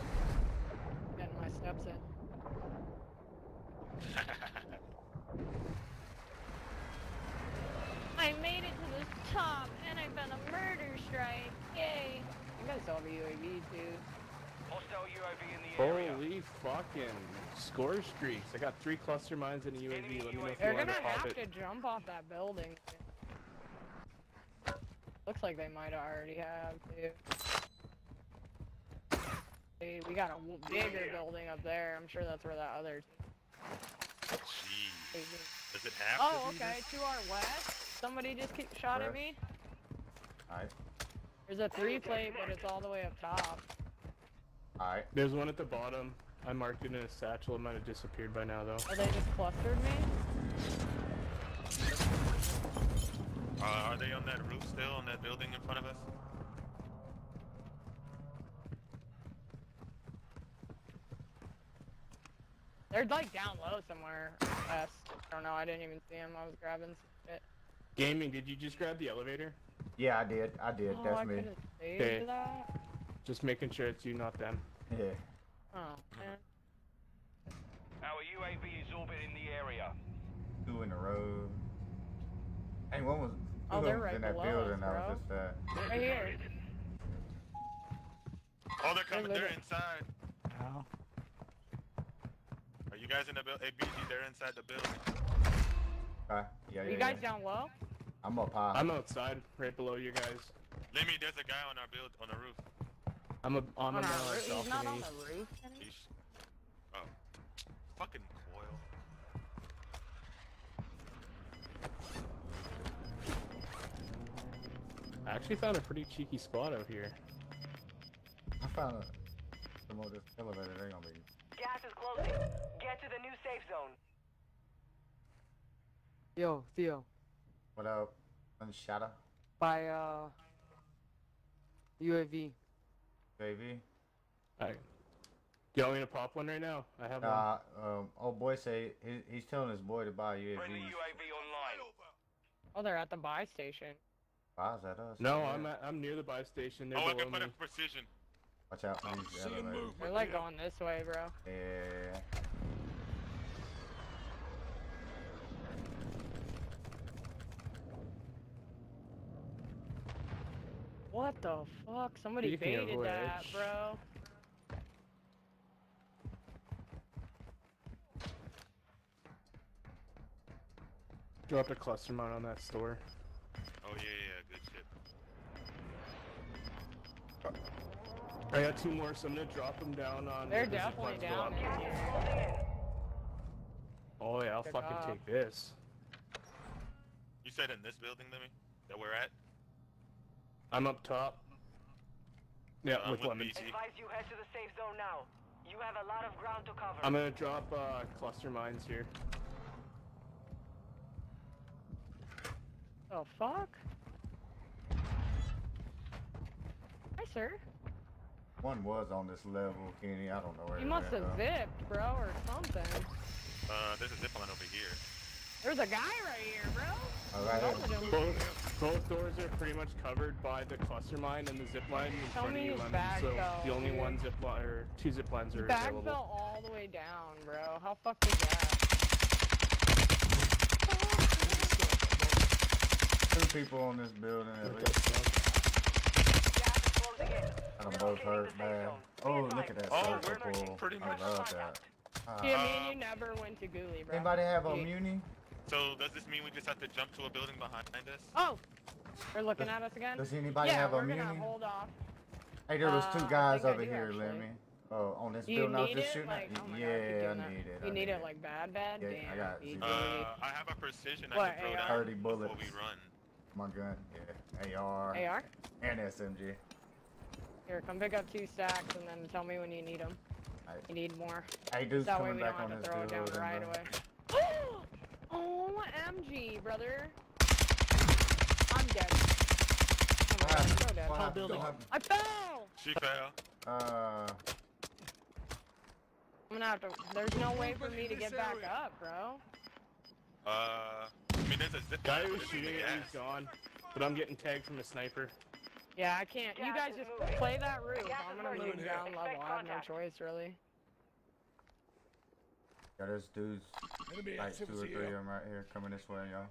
Getting my steps in. I made it to the top, and I found a murder strike. Yay! You guys saw the UAV, dude. Hostile UAV in the area. Holy fucking score streaks. I got three cluster mines in a UAV. Let me know if you They're want gonna to pop have it. to jump off that building. Looks like they might already have, too. Hey, we got a w- bigger building up there. I'm sure that's where that other. Jeez. Does it have Oh, to be okay. To our west, somebody just keep shot at me. Alright. There's a three plate, but it's all the way up top. Alright. There's one at the bottom. I marked it in a satchel. It might have disappeared by now, though. Oh, they just clustered me. Uh, are they on that roof still, on that building in front of us? They're like down low somewhere. West. I don't know. I didn't even see them. I was grabbing some shit. Gaming, did you just grab the elevator? Yeah, I did. I did. oh, That's I me. could have saved Okay. that. Just making sure it's you, not them. Yeah. Oh man. Our UAV is orbiting the area. Two in a row. Hey, one was. Oh, two they're right in that below us, building. I bro. was just uh. Right here. Oh, they're coming. They're literally- inside. How? Are you guys in the building? Hey, BG, they're inside the building. Uh, yeah, Are yeah, you guys yeah. down low? I'm up high. I'm outside, right below you guys. Lemmy, there's a guy on our build on the roof. I'm a, on, On the uh, roof? He's not on the roof. He's... Oh. Fucking coil. I actually found a pretty cheeky spot out here. I found a. Some more elevator. They're gonna be. Gas is closing. Get to the new safe zone. Yo, Theo. What up? Unshatter. By uh UAV. Baby. Alright. You want me to pop one right now? I have one. Nah, um, old boy say he, he's telling his boy to buy UAVs. Oh, they're at the buy station. Buys at us. No, Yeah. I'm at, I'm near the buy station. They're Oh, I below can put me. it precision. Watch out for these elevators. They're like going this way, bro. Yeah. What the fuck? Somebody Speaking of baited that, bro. Dropped a cluster mine on that store. Oh yeah, yeah, good shit. I got two more, so I'm gonna drop them down on. They're the definitely down up. in here. Oh yeah, I'll Good fucking job. take this. You said in this building, Lemmy, that we're at. I'm up top. Yeah, Uh, with with lemons. BG. Advise you head to the safe zone now. You have a lot of ground to cover. I'm gonna drop uh, cluster mines here. Oh fuck? Hi, sir. One was on this level, Kenny. I don't know where You must have zipped, bro, or something. Uh, there's a zip line over here. There's a guy right here, bro. Oh, right Both here. of them. Both, both doors are pretty much covered by the cluster mine and the zip line in Tell front me of you, his lemon. bag So fell, the only dude. one zip line or two zip lines are Bag available. fell all the way down, bro. How fucked is that? Two people on this building at least. Gas is closing them both hurt man. Oh, look at that Oh, circle we're pull. pretty I much- love that. Uh, Yeah, me and you never went to Ghoulie, bro. anybody have a Yeah. muni? So does this mean we just have to jump to a building behind us? Oh! They're looking at us again? Does anybody yeah, have a we're gonna hold off. Hey, there was Uh, two guys think I over here, actually. Lemmy. Oh, on this Do you building I was just it? shooting Like, at? oh my God, yeah, I doing that. need it. You I need it like bad, bad? Yeah, I got BG. Uh, I have a precision I can throw AR? down 30 before bullets. we run. My gun, yeah. AR. AR? And SMG. Here, come pick up two stacks and then tell me when you need them. Alright. You need more. Hey, dude's that way we don't have to throw it down right away. oh, MG, brother. I'm dead. Oh my God, I'm so dead. What happened? What happened? I fell! She fell. Uh, I'm gonna have to. There's no way for me to get back up, bro. Uh, I mean, there's a zip Guy line, who was shooting the it, gas. he's gone. But I'm getting tagged from a sniper. Yeah, I can't. You guys just moving. play that roof. I'm gonna moving. move down Expect level. I have no choice, really. yeah, there's dudes, Enemy like two or three of them right here coming this way, y'all.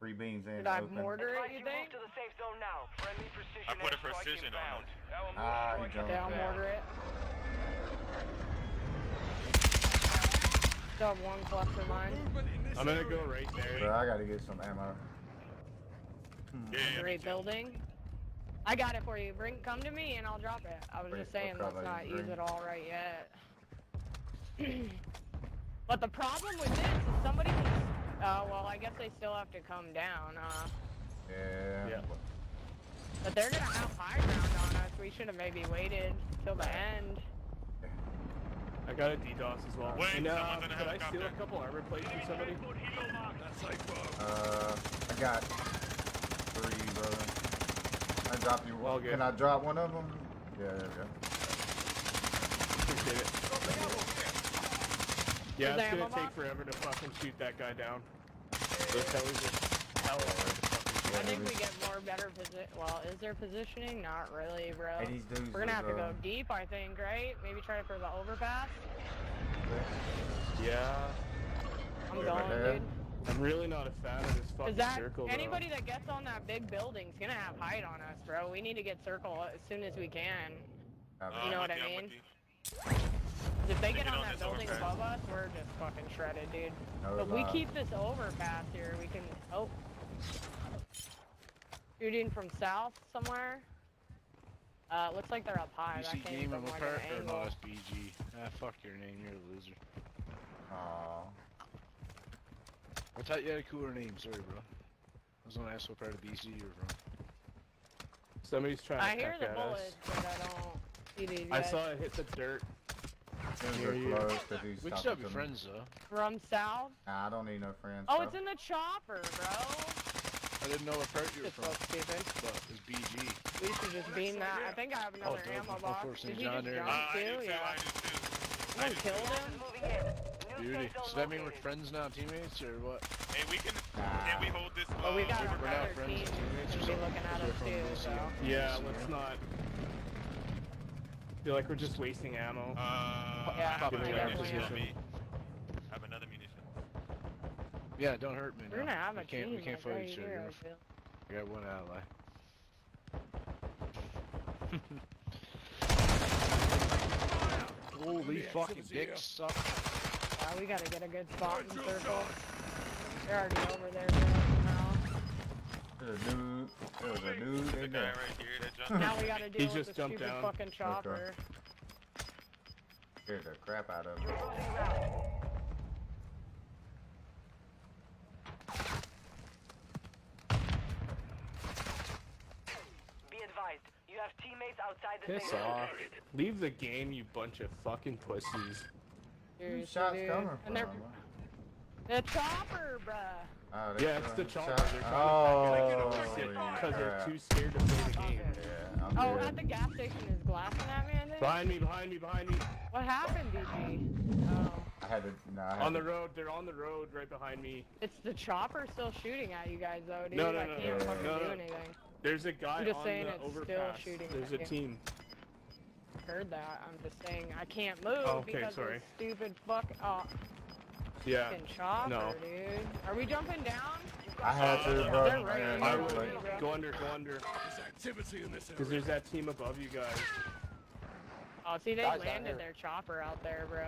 Three beams in. Did I open. mortar it, you you think? to the safe zone now. Friendly precision I put a precision on inbound. him. Our Ah, he movement jumped. Okay, I'll Yeah. mortar it. Still have one cluster mine. Movement in this I'm gonna go right there. Bro, I gotta get some ammo. Yeah, yeah, me Great building. I got it for you. Bring, come to me and I'll drop it. I was Wait, just saying, let's not use it all right yet. but the problem with this is somebody can. Uh, well, I guess they still have to come down. Uh, Yeah. Yeah. but they're gonna have high ground on us. We should have maybe waited till the end. I got a DDoS as well. Wait, and, uh, someone's in a could I steal a couple armor plates from somebody? That's safe zone. Uh, I got three, brother. I drop you one. Can I drop one of them? Yeah, there we go. Appreciate it. Yeah, it's gonna take box? forever to fucking shoot that guy down. Those helis are hella hard to fucking I think we get more better position. Well, is there positioning? Not really, bro. Hey, these dudes We're gonna was, have to go deep, I think, right? Maybe try for the overpass. Yeah. I'm Yeah, going, right dude. I'm really not a fan of this fucking that circle, though. anybody that gets on that big building's gonna have height on us, bro? We need to get circle as soon as we can. Uh, You know I'm what I with I'm mean? With you. 'Cause If they They get get on on that building overpass. above us, we're just fucking shredded, dude. No But we lie. keep this overpass here, we can. Oh. Shooting from south somewhere. Uh, looks like they're up high. That see game Gamer from like Lockhart an or no, it's BG. Ah, fuck your name, you're a loser. Aw. I thought you had a cooler name, sorry, bro. I was gonna ask what part of BC you're from. Somebody's trying to I hear the bullets, us. but I don't see these I saw it hit the dirt. Near you. close 'cause he's We should can still be friends, though. From south? Nah, I don't need no friends. Oh, bro. it's in the chopper, bro. I didn't know what part you were from. so. But it's BG. We should just beam that. I think I have another dope. ammo Of box. course, Did St. he John just there. jump Uh, I do too? too, Yeah. I do too. Someone do killed too. him? Moving in. New Beauty. safe Does that mean we're friends now, teammates, or what? Hey, we can, can we hold this, But we got we're not friends team as teammates or gonna be something? looking at We're us from too, this so. Yeah, This let's not. Feel like we're just wasting ammo. Uh, I Yeah, have I another definitely munition me. Have another munition. Yeah, don't hurt me. We're now. gonna have we a can't, team. We can't like, fight each other. I got one ally. Holy fucking dick suck. Yeah, we gotta get a good spot in the circle. They're already over there bro, now. There's a dude. There was a dude The oh, in guy there. right here that jumped. Now we gotta deal He with just the jumped stupid down. fucking chopper. Scared the crap out of him. Be advised, you have teammates outside the Piss safe zone. off. Leave the game, you bunch of fucking pussies. Seriously, shots dude. coming And they're the chopper, bruh. Oh, Yeah, it's the chopper. Oh, they're Oh, Because they're too scared to play the game. Yeah, Oh, good. at the gas station is glassing at me, I think. Behind me, behind me, behind me. What happened, DG? Oh. I had to. No, I had On the to, road, they're on the road right behind me. It's the chopper still shooting at you guys, though, dude. No, no, I no, can't no, fucking no, do no. anything. There's a guy I'm just on saying the it's still overpass. shooting There's at a you. team. Heard that. I'm just saying I can't move Oh, okay, because sorry. of stupid fuck. Oh, Yeah. fucking chopper, No. dude. Are we jumping down? I had to, bro. They're right I would like- go under, go under. There's activity in this Because there's that team above you guys. Oh, see, they Guys landed their chopper out there, bro.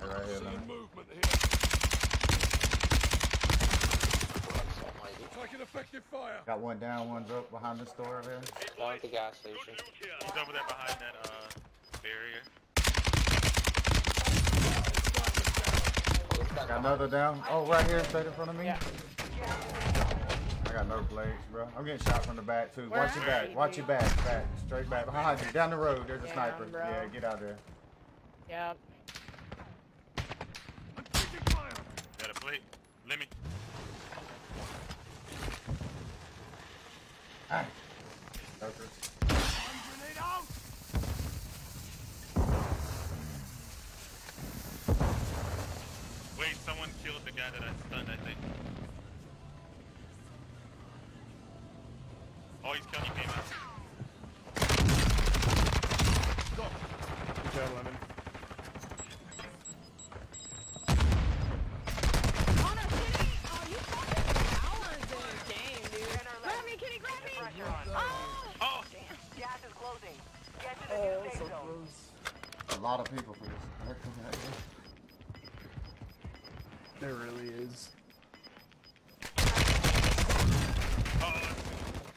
They're right here, Seeing man. movement here. Taking effective fire. Got one down, one's up behind the store there. Down at the gas station. He's over there behind that, uh, barrier. Got another down. Oh, right here, straight in front of me. Yeah. I got no blades, bro. I'm getting shot from the back too. Where Watch your back. you, Watch dude? your back. Back. Straight back. Behind you. Down the road. There's a Damn, sniper. bro. Yeah, get out there. Yep. I'm fire. Got a plate. Let me. Ah. Jokers. Grenade out. Wait, someone killed the guy that I stunned, I think. Oh, he's killing.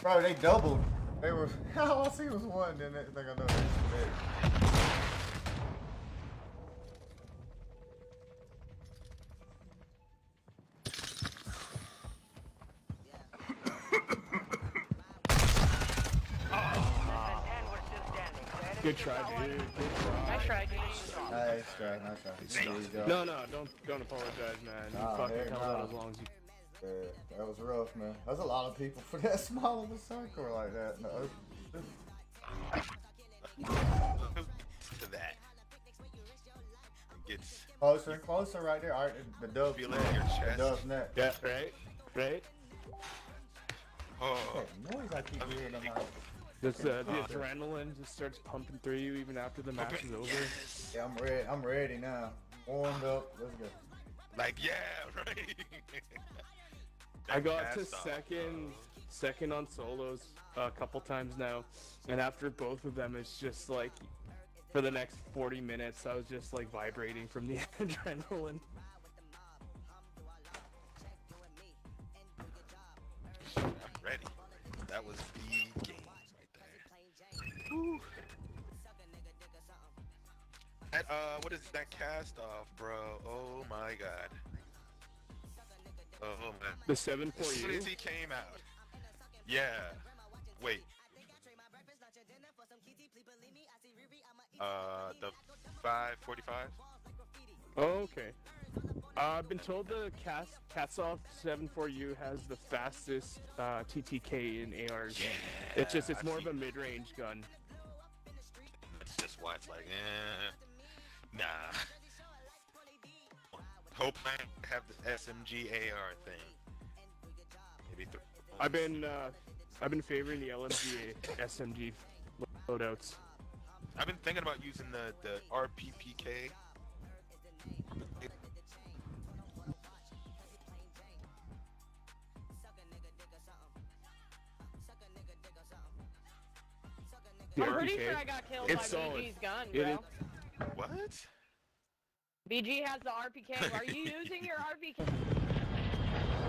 Bro, they doubled. They were. All I see was one. Then next thing I know, there's two. And we're still standing. Good try, dude. Good try. Nice try, dude. Nice try. Nice try. There you. No, no, don't don't apologize, man. Oh, you fucking heck held out as long as you. Yeah, that was rough, man. That's a lot of people for that small of a circle like that. No. to that. It gets Closer and closer right there. All right, the dove. Feel it in your The chest. dove's neck. Yeah, right, right. oh. That noise I keep hearing in my. Just uh, the adrenaline just starts pumping through you even after the match is over. Yes. Yeah, I'm ready. I'm ready now. Warmed up. Let's go. Like yeah, right. I got to off, second, second on solos a couple times now, and after both of them, it's just like for the next 40 minutes, I was just like vibrating from the adrenaline. I'm ready. That was the game right there. That, uh, what is that Kastov, bro? Oh my god. Oh man. The seven for you. as he came out. Yeah. Wait. Uh, the 545? Oh, okay. Uh, I've been told the Cas Kastov 74U has the fastest uh, TTK in ARs. Yeah, it's just it's I've more of a mid-range gun. That's just why it's like, eh, nah. Hope I have the SMG AR thing. Maybe th- I've been uh, I've been favoring the LMG SMG loadouts. I've been thinking about using the the RPPK. The I'm pretty RPK. sure I got killed It's by solid. BG's gun, bro. is- What? BG has the RPK. Are you using your RPK?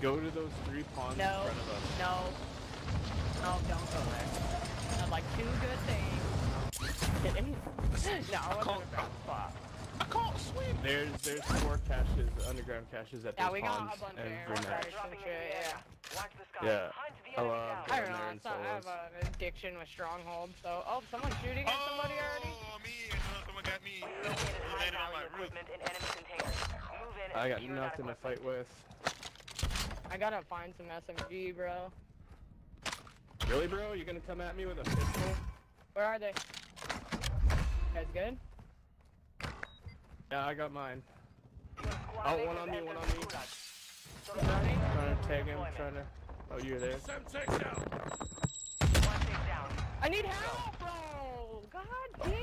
go to those three ponds No. in front of us. No. No, don't go there. I have like two good things. No, I wasn't a bad spot. I can't swim. There's there's four caches, underground caches at Yeah, those we got a bunch of every air night. strikes and Dropping into shit, the yeah. Watch the sky. Yeah. Hunt oh, uh, the I love. I don't know. It's not, I have an addiction with stronghold. So, oh, someone's shooting at somebody oh, already. Oh, me! I uh, someone got me. Located He high landed on my value roof. equipment in enemy containers. Move in and I got nothing to fight with. I gotta find some SMG, bro. Really, bro? You gonna come at me with a pistol? Where are they? Guys, good? Yeah, I got mine. Squad Oh, mate one has on me, one on me. gulag. Running? Trying to tag him, trying to. Oh, you're there. Semtex down. One take down. I need help, bro! God damn!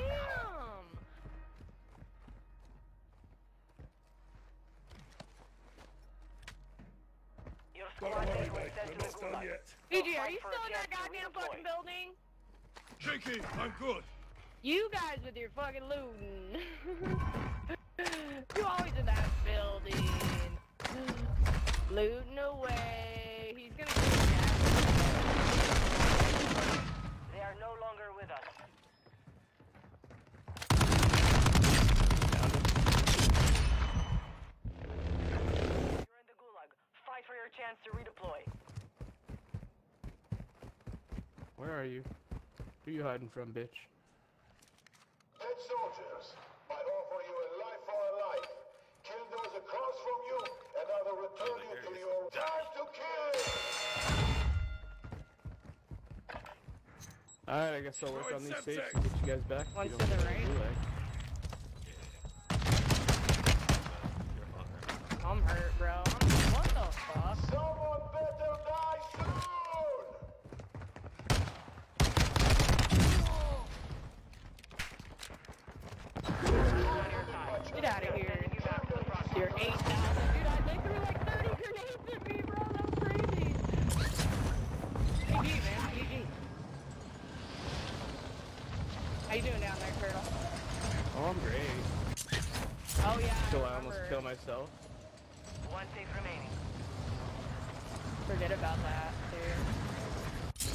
Your Don't worry, mate was mate. sent We're not done yet. BG, are you Fight for a still in that goddamn fucking building? Cheeky, I'm good. You guys with your fucking looting. you always in that building. Looting away. He's gonna get that. They are no longer with us. You're in the gulag. Fight for your chance to redeploy. Where are you? Who are you hiding from, bitch? Dead soldiers might offer you a life for a life. Kill those across from you, and I will return you to your time to kill. Alright, I guess I'll work on these Semtex. safes and get you guys back. One's You to the right. gulag. I'm hurt, bro. I'm, what the fuck? Someone better die soon. Get out of here. You're 8,000. Dude, I, they threw like 30 grenades at me, bro. That was crazy. GG, man. GG. How you doing down there, Turtle? Oh, I'm great. Oh, yeah. Till I I almost remember. kill myself. One safe remaining. Forget about that, dude.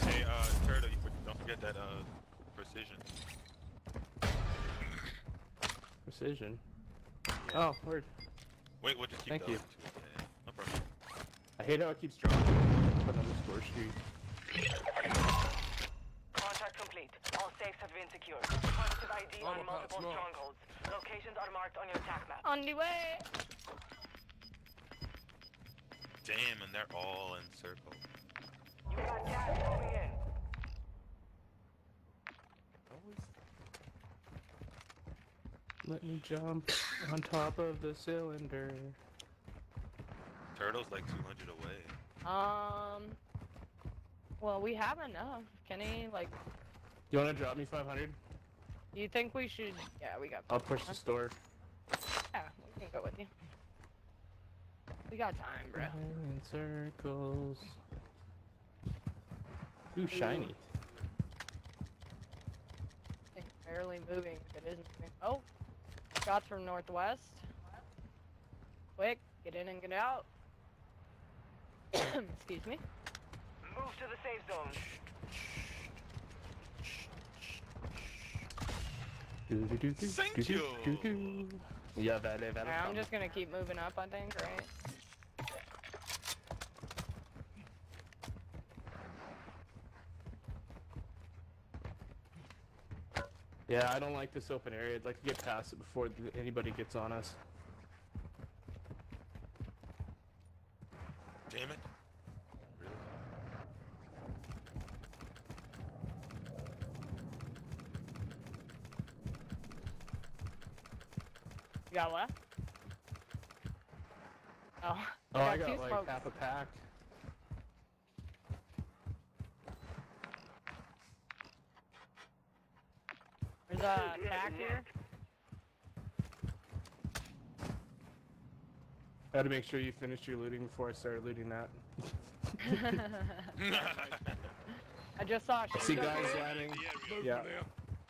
Hey, uh, Turtle, you don't forget that, uh, precision. Precision. Oh, word. Wait, we'll just keep Thank the you. other. Yeah, no problem. I hate how it keeps dropping. Put on the score sheet. Contract complete. All safes have been secured. Positive ID on multiple strongholds. Locations are marked on your attack map. On the way. Damn, and they're all in circle. You got gas coming in. Let me jump on top of the cylinder. Turtle's like 200 away. Um, well, we have enough. Kenny, like? You wanna drop me 500? Do you think we should? Yeah, we got. I'll push the store. Yeah, we can go with you. We got time, bro. In circles. Ooh, shiny. Thing's barely moving. If it isn't moving. Oh, shots from northwest. Quick, get in and get out. Excuse me. Move to the safe zone. Thank you. Yeah, vale, vale. I'm just gonna keep moving up. I think, right? Yeah, I don't like this open area. I'd like to get past it before anybody gets on us. Got what? Oh. Oh, I two got like smokes. half a pack. There's a tack here. I had to make sure you finished your looting before I started looting that. I just saw a See shoot up guys here. landing. Move Yeah.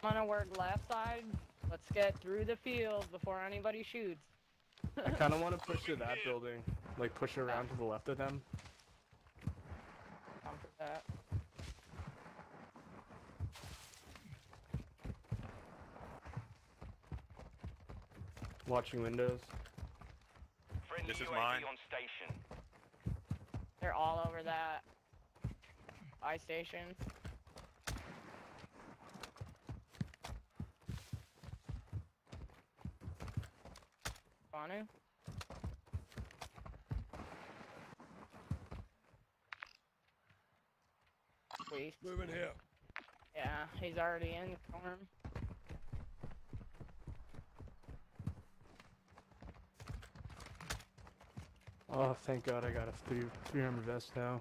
I'm gonna work left side. Let's get through the field before anybody shoots. I kind of want to push to that building, like push around to the left of them. Come for that. Watching windows. Friendly This is UAV mine. on station. They're all over that buy station. Banu? Sweet. Moving here. Yeah, he's already in the corn. Oh, thank God I got a three three armor vest now.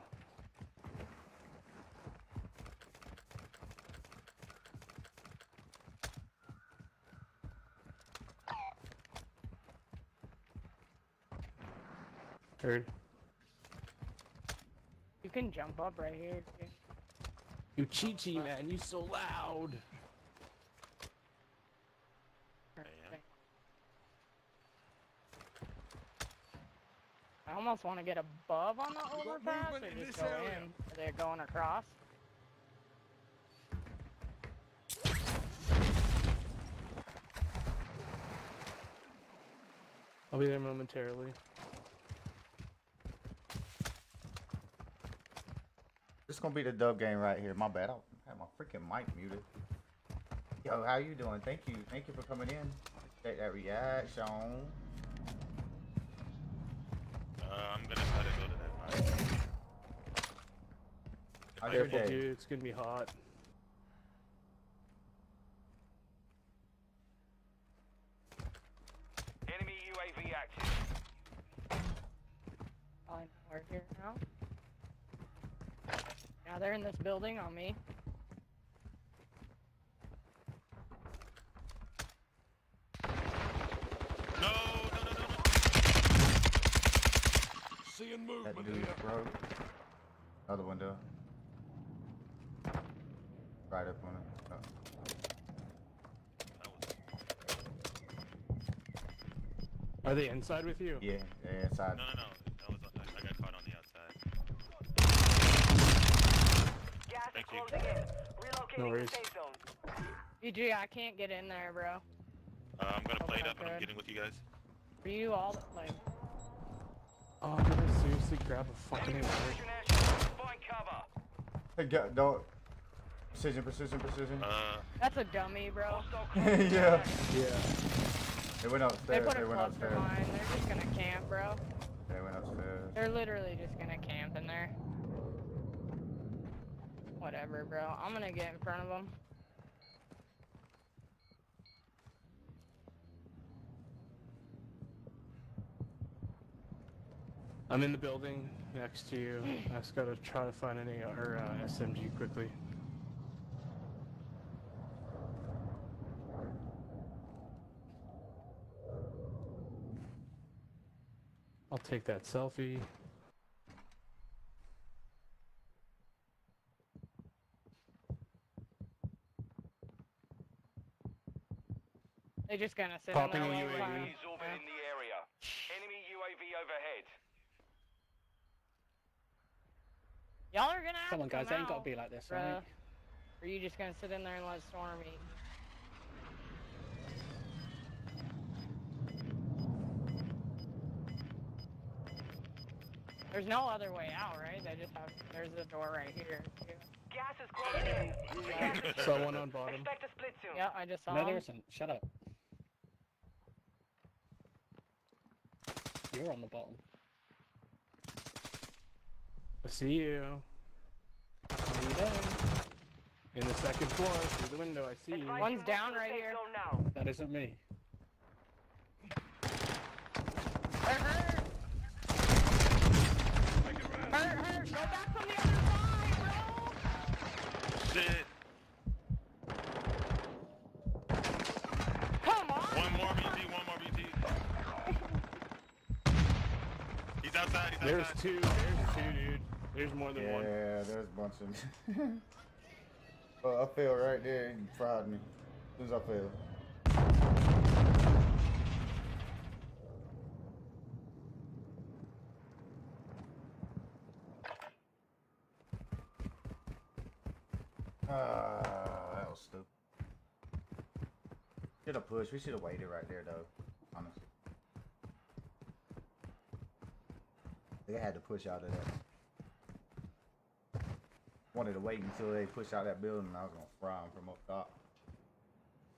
Heard. You can jump up right here. You cheat cheat man, you so loud. I almost want to get above on the overpass or just go area. in. Are they going across? I'll be there momentarily. This is gonna be the dub game right here. My bad. I had my freaking mic muted. Yo, how you doing? Thank you. Thank you for coming in. Take that reaction. Uh, I'm gonna try to go to that mic. How's your Careful, day? dude. It's gonna be hot. Enemy UAV active. I know we're here now. Yeah, they're in this building on me. No, no, no, no, no. Seeing That movement dude's here. broke. Other window. Right up on it. Oh. Are they inside with you? Yeah, yeah, inside. No, no, no. That was, I, I got caught on the outside. Gas Thank is you. closing No worries. safe zone. BG, I can't get in there, bro. Uh, I'm gonna play it Okay, up and I'm getting with you guys. Are you all, like, Oh, I'm gonna seriously grab a fucking Enemy AR. precision airstrike. Find cover. Hey, go, don't. Precision, precision, precision. Uh, that's a dummy, bro. Yeah. Yeah. They went upstairs. They upstairs. put They, a went cluster upstairs. mine. They're just gonna camp, bro. They went upstairs. They're literally just gonna camp in there. Whatever, bro. I'm gonna get in front of them. I'm in the building next to you. I just gotta try to find any or uh, SMG quickly. I'll take that selfie. They're just gonna sit Popping in a there. UAV. while- Is orbiting the area. Enemy UAV overhead. Y'all are gonna have Come on, guys, come ain't gotta be like this, bruh. right? Or are you just gonna sit in there and let Storm eat? There's no other way out, right? They just have. There's a door right here. too. Gas is closing in. Someone on bottom. Expect a split soon. Yeah, I just saw No, there him. isn't. Shut up. You're on the bottom. I see you. How you doing? In the second floor, through the window, I see you. One's down right here. Zone now. That isn't me. Hurt, hurt! Hurt, hurt! Go back from the other side, bro! Shit. bro! Come on! One more BT, one more BT. He's outside, he's There's two. There's two, dude. There's more than Yeah, one. Yeah, there's a bunch of. oh, I fell right there. You fried me. As soon as I fell. Ah, that was stupid. Should have pushed. We should have waited right there, though. Honestly. They had to push out of that. Wanted to wait until they push out that building. I was gonna fry them from up top.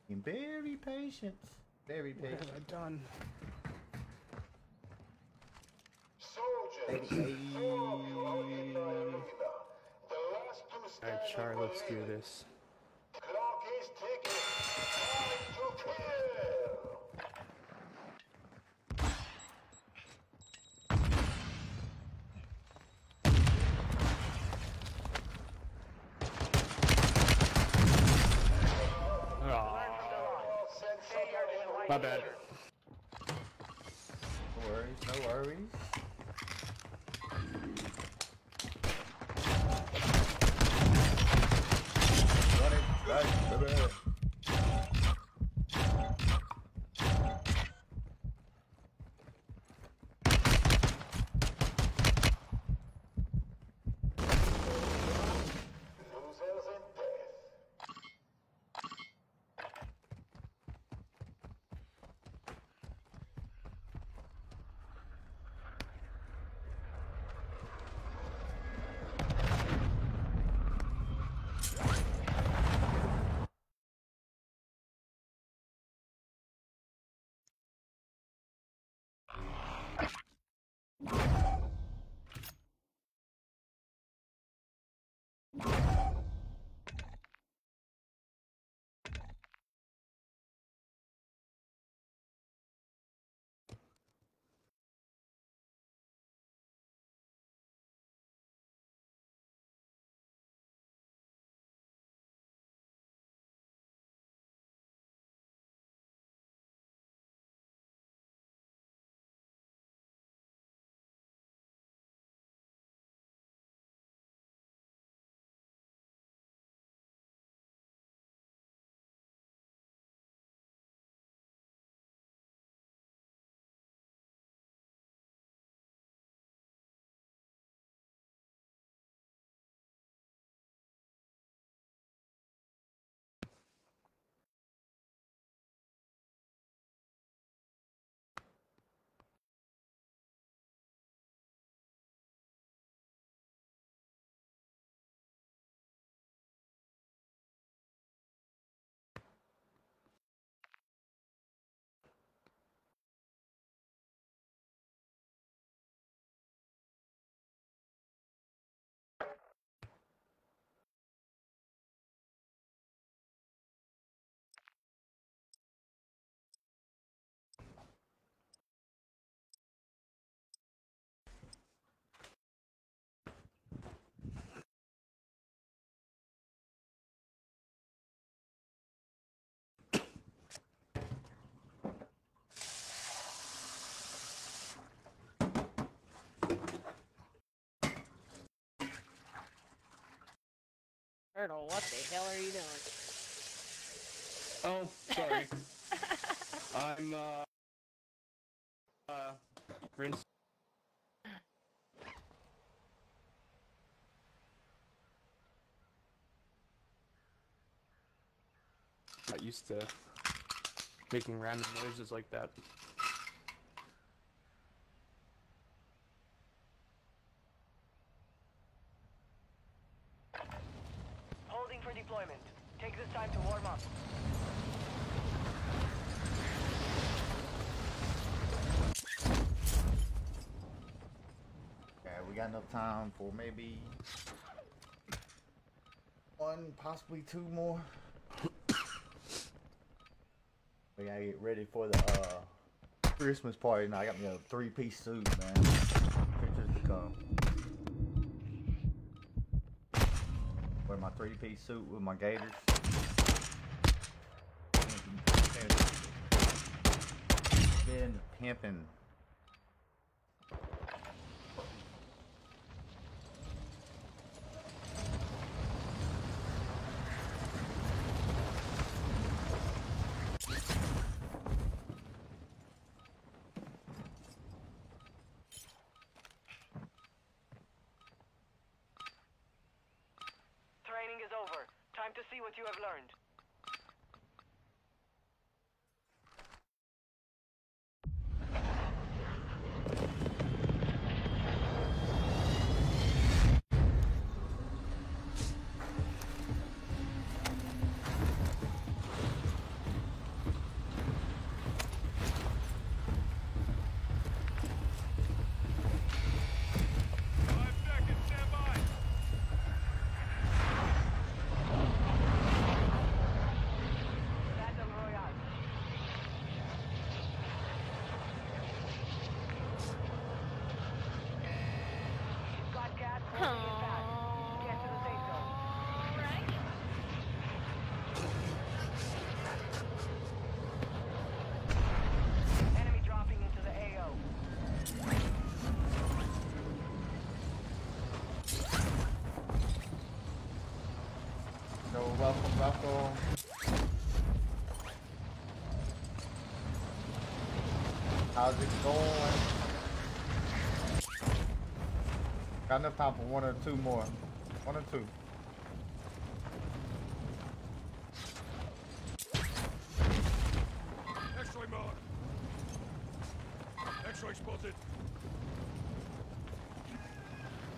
Being very patient. Very What have patient. I done? Soldiers, four of you out in the arena. The last two Alright, Char, let's do this. Turtle, what the hell are you doing? Oh, sorry. I'm uh uh rinse. Not used to making random noises like that. Holding for deployment. Take this time to warm up. Okay, we got enough time for maybe one, possibly two more. we gotta get ready for the uh, Christmas party now. I got me a three-piece suit, man. Pictures to come. Wear my three-piece suit with my gators. Been pimping. Training is over. Time to see what you have learned. Battle Royale. Got gas. moving it fast. Get to the safe zone. Enemy dropping into the AO. So welcome, welcome. How's it going? Got enough time for one or two more. One or two. X-ray mark. X-ray spotted.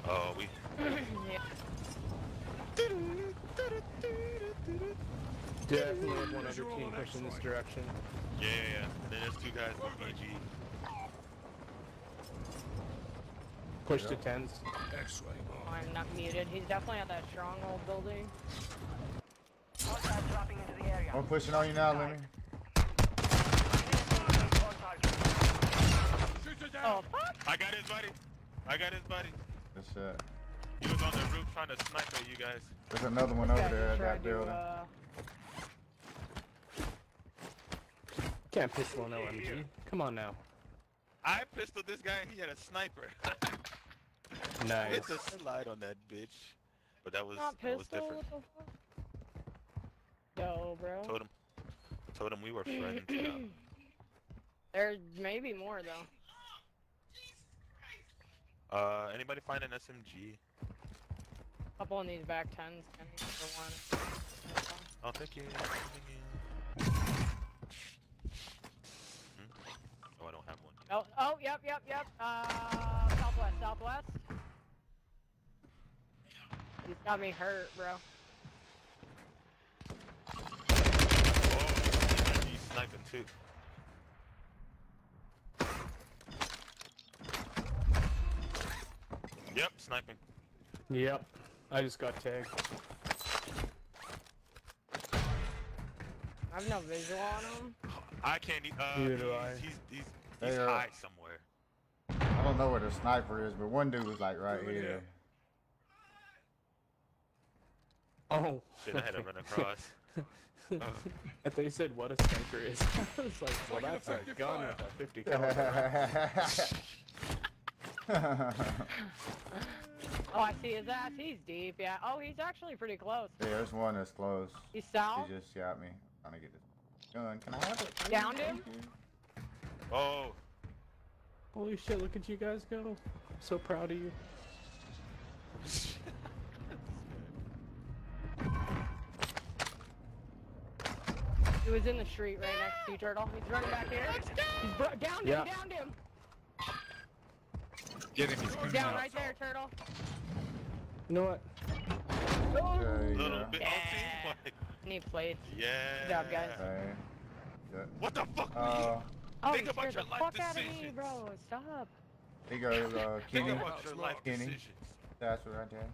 Oh, we. yeah. Definitely have one other team pushing this direction. Yeah, yeah, yeah. And then there's two guys with BG. Push to tens. X-ray mark. I'm not muted. He's definitely at that stronghold building. Hostiles dropping into the area. I'm pushing on you now, Lemmy. Shoot it down. Oh, fuck! I got his buddy. I got his buddy. Good shit. He was on the roof trying to snipe at you guys. There's another one over there just at that tried to, building. uh, Can't pistol no MG. Come on now. I pistoled this guy and he had a sniper. Nice. it's a slide on that bitch. But that was not that was different. What? Yo, bro. Told him, told him we were friends. you know. There may be more though. Uh, anybody find an SMG? Couple in these back tens. can for one. Oh, thank you. Thank you. Hmm? Oh, I don't have one. Oh, oh, yep, yep, yep. Uh, southwest, southwest. You got me hurt, bro. Oh, he's sniping too. Yep, sniping. Yep. I just got tagged. I have no visual on him. I can't. Uh, Neither he's, do I. He's he's, he's They are- high somewhere. I don't know where the sniper is, but one dude was like right Over here. here. Oh. Shit, I had to run across. Oh. I thought you said what a sniper is. I was like, well, Like an that's a gun with a 50 caliber. Oh, I see his ass. He's deep. Yeah. Oh, he's actually pretty close. Yeah, there's one that's close. He's south. He just got me. I'm trying to get this gun. Can I have it? Downed him? Oh, Holy shit, look at you guys go. I'm so proud of you. He was in the street right next to you, Turtle. He's running back here. He's bro- downed Yeah. him. Downed him. Get him, he's He's coming down out. right there, Turtle. You know what? Okay, little yeah. bit. Oh, team play. Need plates. Yeah. Good job, guys. Okay. Yeah. What the fuck? were Uh, Oh, Think you about your the life fuck out of me, decisions. bro. Stop. he goes, uh, you? Think Kenny. about your life Kenny. decisions. That's right there.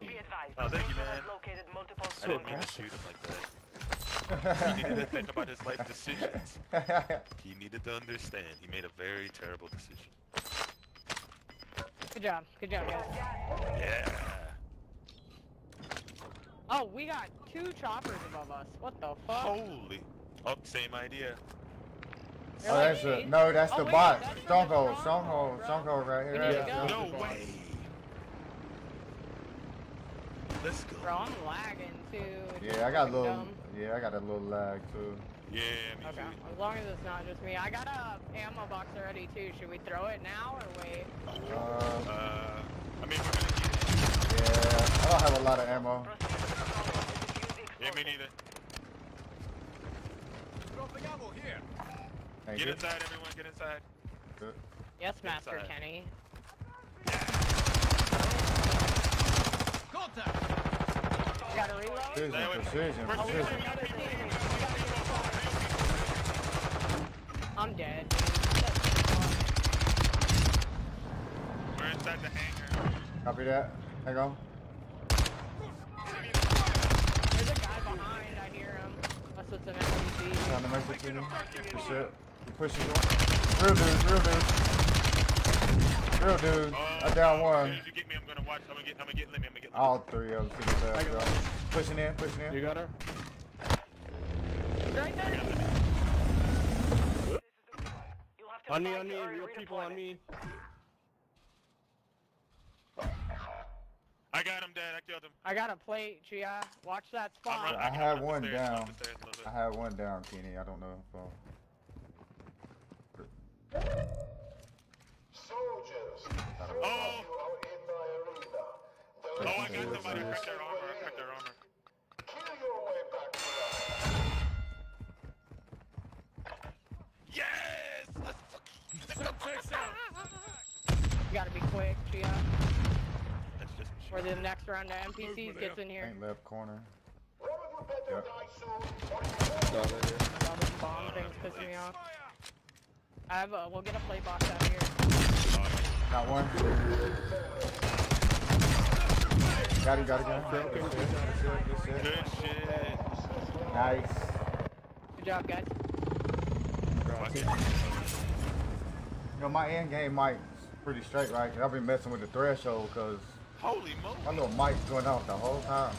Be advised. Oh, thank you, man. has located multiple I didn't mean to shoot him like that. He needed to think about his life decisions. He needed to understand. He made a very terrible decision. Good job. Good job, guys. Yeah. Oh, we got two choppers above us. What the fuck? Holy. Oh, same idea. Oh, like that's a, no, that's Oh, the wait, bot. that's from the Stronghold, stronghold, stronghold, bro. stronghold right here. We need Yeah, No way. Let's go. Bro, I'm lagging too. Yeah, I got a little, dumb. Yeah, I got a little lag too. Yeah, me Okay, too. as long as it's not just me. I got a ammo box already too. Should we throw it now or wait? Uh, Uh, I mean, we're gonna need it. yeah, I don't have a lot of ammo. Yeah, me neither. Dropping ammo here. Thank Get you. inside, everyone. Get inside. Good. Yes, Master Inside. Kenny. Contact. You gotta reload? Precision, Stay away from- precision, Where's the we got precision. I'm dead. We're inside the hangar. Copy that. Hang on. There's a guy behind. I hear him. Unless it's an NPC. Trying to make it to me. Good shit. You pushing one. Real dude, real dude. Real dude. I uh, down one. soon as you get me, I'm gonna watch. I'm gonna get. I'm gonna get Lemmy. I'm gonna get. Lemmy. All three of them to the. Pushing in, pushing in. You got her? Right there. You'll have to On me, on me, real people on me. I got him dead. I killed him. I got a plate, Chia. Watch that I'm spot. I can had run one stairs, down. the stairs a little bit. I had one down, Kenny. I don't know if uh, Soldiers, three of Oh. you are in my arena. The Oh, I got somebody. I two cracked their armor. I cracked their live. armor. Kill your way back to life. Yes! Let's fucking. You gotta be quick, Chia. That's just. Or the next round of NPCs gets in here. ain't left corner. One of you better Yep. die soon, or you No, right here. All this bomb thing's pissing me off. I have a, we'll get a plate box out here. Got one. Got him, got him, got him. Good shit, good good Good shit. shit. Nice. Good job, guys. Fuck. You know, my end game mic's pretty straight, right? 'Cause I've been messing with the threshold because Holy moly. my little mic's going off the whole time.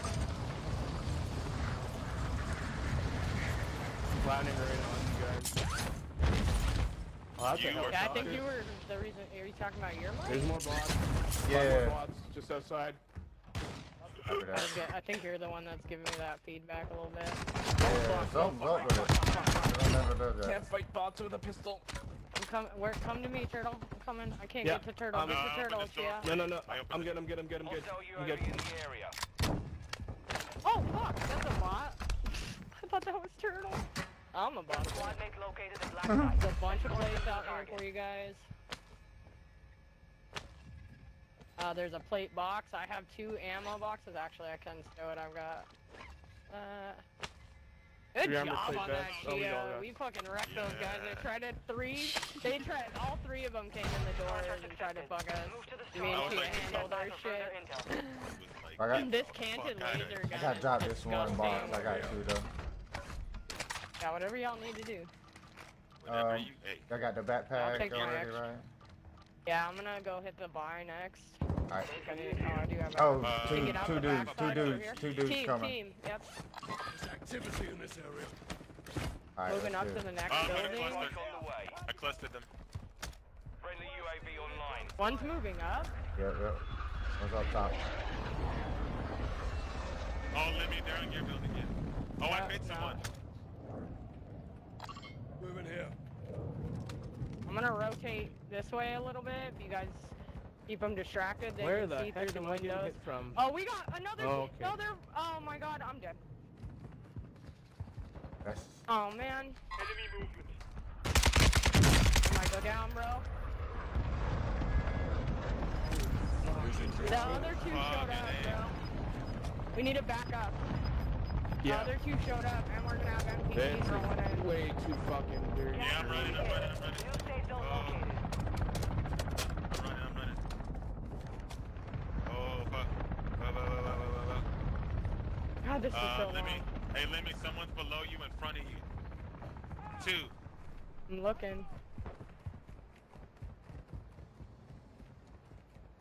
Landing right on you guys. Oh, that's You are Yeah, I a think you were the reason. Are you talking about your mic? There's more bots. Yeah. More bots just outside. Copy I, get- I think you're the one that's giving me that feedback a little bit. Yeah, something's up with it. It never does that. Can't fight bots with a pistol. I'm coming. Where? Come to me, turtle. I'm coming. I can't Yeah, get to turtle. um, get to open turtle, this door. yeah. No, no, no. I opened I'm it. good. I'm good. I'm good. I'm good. Hostile I'm good. In the area. Oh fuck! That's a bot. I thought that was turtle. I'm a bot. Squad mate located at black There's a bunch of plates out there for you guys. Uh, there's a plate box. I have two ammo boxes. Actually, I can show it. I've got. Uh, good Three job on vests. that, Oh, we Gia. we fucking wrecked those guys. They Yeah. tried it three. They tried. All three of them came in the door and tried to fuck us. Move to the You mean I like- handled our Stand by for further shit? intel. It was like, I got, This canted Fuck outta laser here. gun. I got is dropped this one box. I got two though. Yeah, whatever y'all need to do. whatever Um, you. Hey. I got the I'll backpack take already, extra. right? Yeah, I'm gonna go hit the bar next. Alright. I need, oh, I do have Oh, Uh, two, Take it out two dudes, two dudes, two dudes team, coming. Team, yep. There's activity in this area. Alright, Moving up let's to the next Uh, building. cluster. on the way. I clustered them. Friendly UAV online. One's moving up. Yep, yep. One's up top? Oh, let me. They're on your building again. Oh, I Uh, hit no. Someone. Here. I'm gonna rotate this way a little bit. If you guys keep them distracted, they Where can the see heck through the am I getting windows. from? Oh, we got another. Oh, okay. Oh, no, they're. Oh my God, I'm dead. That's Oh man. Enemy movement. I go down, bro. The other two Fuck, showed up, bro. We need to back up. The Yeah. other two showed up, and we're gonna have MPs That's rolling in. way too fucking weird. Yeah, I'm running. I'm running. I'm running. New safe zone Oh. located. I'm running. I'm running. Oh fuck. Whoa, whoa, whoa, whoa, whoa, whoa. God, this is Uh, so let long. me. Hey, let me. Someone's below you, in front of you. Two. I'm looking.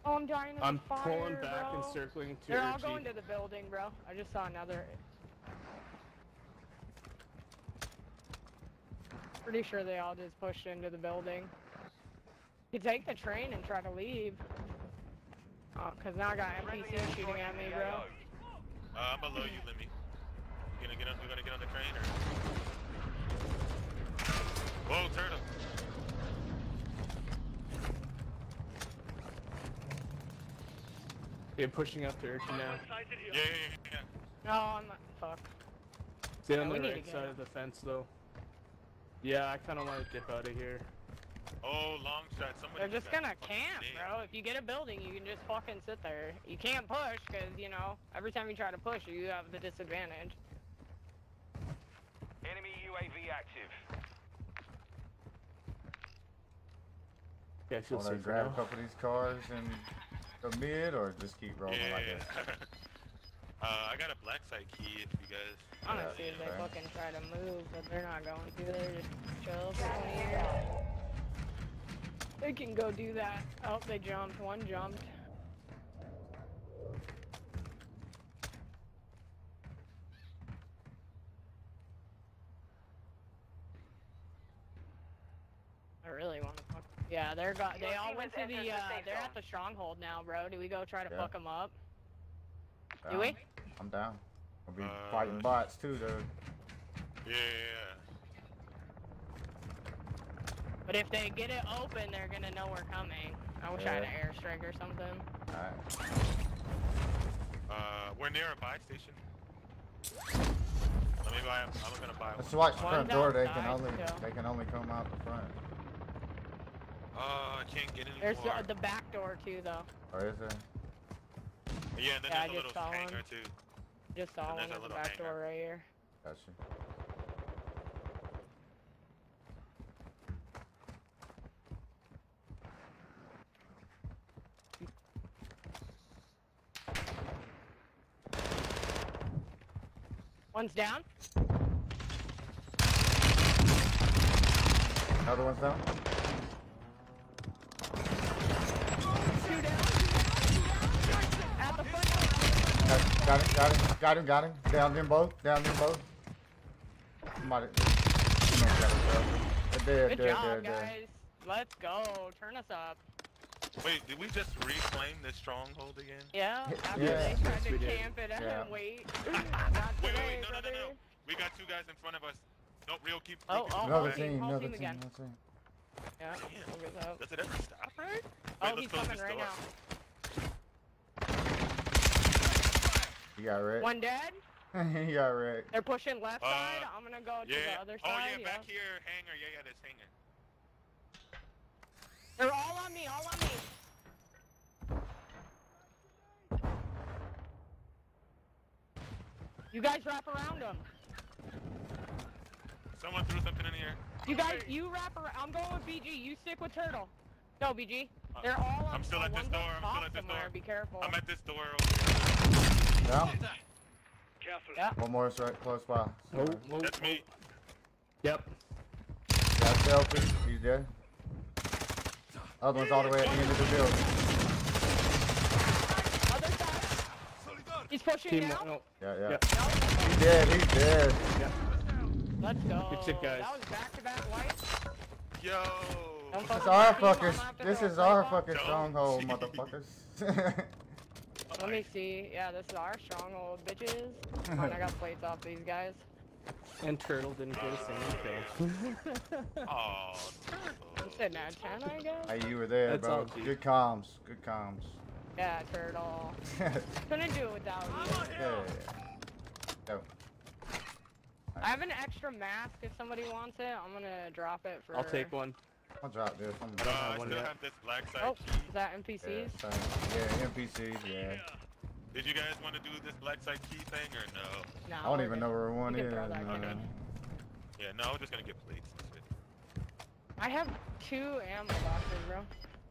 Oh, I'm dying in I'm the fire, pulling back bro. and circling to They're all going to the building, bro. I just saw another. Pretty sure they all just pushed into the building. You could take the train and try to leave. Oh, cause now I got NPC shooting at me, bro. Uh, I'm below you, Lemmy. You gonna get on? You gonna get on the train or? Whoa, turtle. You're pushing up to Urchi now. Yeah, yeah, yeah, yeah. No, I'm not. Fuck. Stay Yeah, on the right side of the fence though. Yeah, I kind of want to dip out of here. Oh, long shot. Somebody They're just gonna camp, nailed. bro. If you get a building, you can just fucking sit there. You can't push, cause you know every time you try to push, you have the disadvantage. Enemy UAV active. Yeah, I feel want to safe grab a now. couple of these cars and go mid, or just keep rolling Yeah. like this? uh, I got a black site key if you guys. I wanna see if they okay. fucking try to move, but they're not going to. They're just chill for 20 years. They can go do that. Oh, they jumped. One jumped. I really want to fuck. Yeah, they're got. They all went to the. the Uh, they're at the stronghold now, bro. Do we go try to Yeah. fuck them up? Down. Do we? I'm down. We'll be Uh, fighting bots too, though. Yeah, yeah, But if they get it open, they're gonna know we're coming. I wish I had an airstrike or something. Alright. Uh, we're near a buy station. Let me buy. them. I'm gonna buy Let's one. watch the front door. They can only still. they can only come out the front. Oh, I can't get any There's the, the back door too, though. Or is there? Yeah, and then Yeah, I there's a just little saw hangar one. too. Just saw And one. there's a There's a little back hangar. door right here. Gotcha. One's down. Another one's down. Got, got him. Got him. Got him. Got him. Down them both. Down them both. Somebody. Someone got him, bro. They're dead. Good Dead. job, Dead. Dead. guys. Let's go. Turn us up. Wait, did we just reclaim this stronghold again? Yeah. After Yeah. they tried Yes, to we did. camp it Yeah. and wait. Wait, Not wait, today, wait, no, no, no, no. We got two guys in front of us. No, real, keep. Oh, oh keep- oh, Another team, team. Another team team. again. Another team. Yeah. Damn. Look at. Does it ever stop, right? Oh, Wait, let's he's coming right door. now. You got wrecked. One dead. you got wrecked. They're pushing left Uh, side. I'm gonna go to the other oh side. Oh yeah, back here, hangar. Yeah, yeah, this hangar. They're all on me. All on me. You guys wrap around them. Someone threw something in here. You guys, you wrap around. I'm going with BG. You stick with Turtle. Go, BG. They're all on I'm still uh, at this door, I'm still at this somewhere. door. Be careful. I'm at this door over Down. Careful. Yeah. One more is right close by. Oh, oh, here. That's me. Yep. Got selfie. He's dead. Other one's all the way at the end of the building. Other side. He's pushing Team. now. No. Yeah, yeah. Yeah. He's dead. He's dead. Let's go. Good shit, guys. That was back-to-back white. Yo. This is our my team, I'm fucking. gonna This is our fucking stronghold, motherfuckers. Let me see. Yeah, this is our stronghold, bitches. Come on, I got plates off these guys. And Turtle didn't get a single kill. Oh, I'm sitting at 10, I guess. Hey, you were there, That's bro. all Good comms. Good comms. Yeah, turtle. Couldn't do it without you. yeah. Go. I have an extra mask if somebody wants it. I'm gonna drop it for. I'll take one. I'll drop this. I'm Uh, have I still yet. have this black site Oh, key. is that NPCs? same. yeah, NPCs, yeah. Did you guys want to do this black site key thing or no? No. I don't even good. know where one is. throw that man. cannon. Yeah, no, we're just gonna get plates. I have two ammo boxes, bro.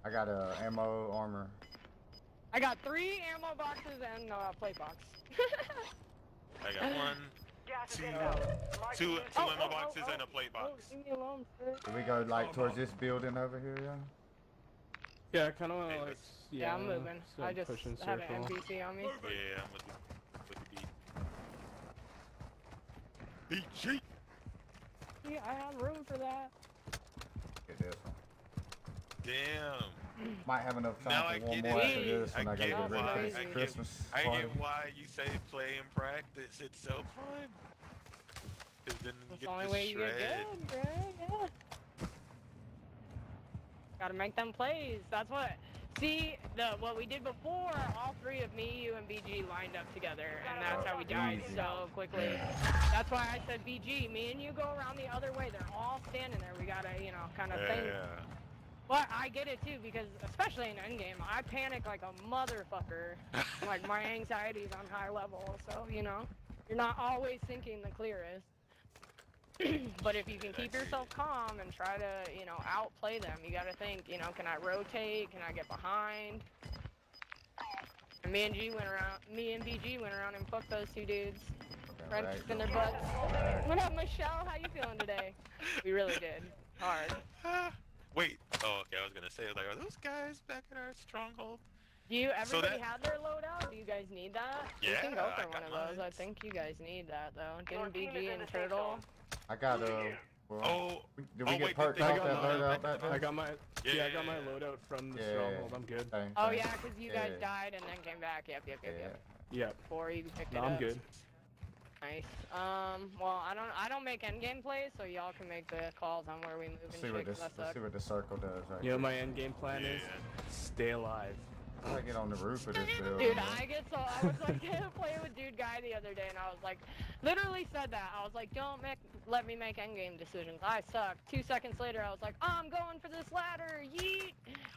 I got a ammo armor. I got three ammo boxes and a plate box. I got one, Gas is two, inbound. Mark two, two Oh, ammo oh, boxes oh, and a oh, oh, plate Oh, box. leave me alone, sir. Do we go like oh, towards this building over here, yeah? Yeah, I kind of want to like. Yeah, yeah, I'm moving. I start just pushing have an circle. NPC on me. Yeah, I'm with you. With the. BG. Yeah, I have room for that. Get this one. Damn. Might have enough time Now for I one get more it. after this I when I, gotta get get ready why- for I this get- Christmas I party. get why you say play and practice. It's so fun. 'Cause then you That's get the only to way you shred. get good, right? Yeah. Gotta make them plays. That's what. See, the what we did before, all three of me, you, and BG lined up together, and that's how we died Easy. so quickly. That's why I said BG. Me and you go around the other way. They're all standing there. We gotta, you know, kind of think. Yeah. But I get it too because, especially in endgame, I panic like a motherfucker. like my anxiety's on high level, so you know, you're not always thinking the clearest. but if you can keep yourself calm and try to, you know, outplay them, you gotta think, you know, can I rotate? Can I get behind? And me and G went around, me and BG went around and fucked those two dudes. Right right. in their butts. What up, Michelle? How you feeling today? We really did. Hard. Wait. Oh, okay. I was gonna say, like, are those guys back at our stronghold? Do you So everybody that- have their loadout? Do you guys need that? you can Yeah, go I for one of those. I think you guys need that though. Your Getting BG and Turtle. I got uh. Well, Oh, did we oh, get wait, perked I off got that loadout back? I got my. Yeah, Yeah, I got my loadout from the Yeah. stronghold. I'm good. Same, Oh same. yeah, 'cause you guys Yeah. died and then came back. Yep, yep, yep, yep. Yep. Before you picked No, it I'm good. Nice. Um. Well, I don't. I don't make endgame plays, so y'all can make the calls on where we move Let's and see shit. this. Let's suck. see what the circle does. Right You know here. my end game plan is stay alive. I get on the roof of this building? Dude, I get so I was like playing with dude guy the other day, and I was like, literally said that. I was like, don't make let me make endgame decisions. I suck. Two seconds later, I was like, I'm going for this ladder. Yeet.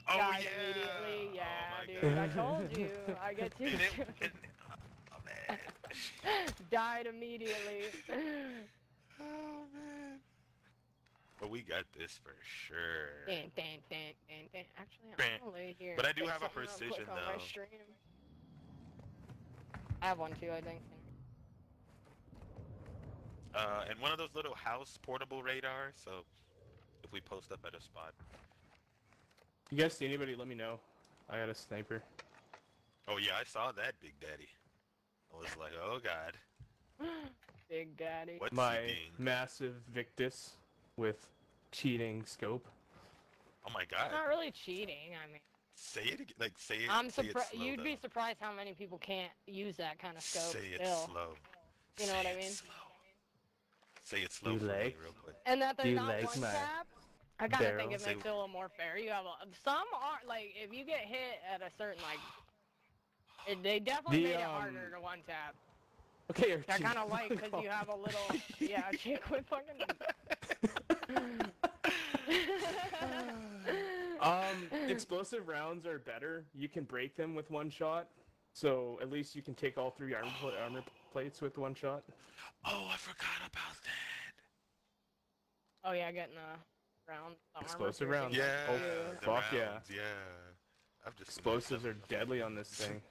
Oh, Died yeah. immediately. Oh, Yeah, my dude. I told you. I get too. And it, and, oh man. Died immediately. Oh man. But we got this for sure. Dan, dan, dan, dan, dan. Actually, I'm Bam. gonna lay here. But I do have a something real quick precision, though. I have one too, I think. Uh, and one of those little house portable radars. So if we post up at a spot. You guys see anybody? Let me know. I got a sniper. Oh yeah, I saw that, Big Daddy. I was like, oh god. Big Daddy. What's my massive Victus with cheating scope. Oh my god. It's Not really cheating. I mean, Say it again. Like say it. I'm say it surprised. slow, You'd be surprised how many people can't use that kind of scope Say it still. slow. You know Say what I mean? Slow. Say it slow You for me, like- real quick. And that Do they're not like one tap. I kind of think it makes it a little more fair. You have a, some are like if you get hit at a certain like, it, they definitely The, made it um, harder to one tap. Okay, you're I kind of like because you have a little yeah chick with fucking. Um, explosive rounds are better. You can break them with one shot, so at least you can take all three armor, pla- armor plates with one shot. Oh, I forgot about that. oh yeah, getting a round. the armor Explosive piercing rounds. Yeah. Oh, the fuck yeah. rounds, Yeah. I've just Explosives are deadly on this thing.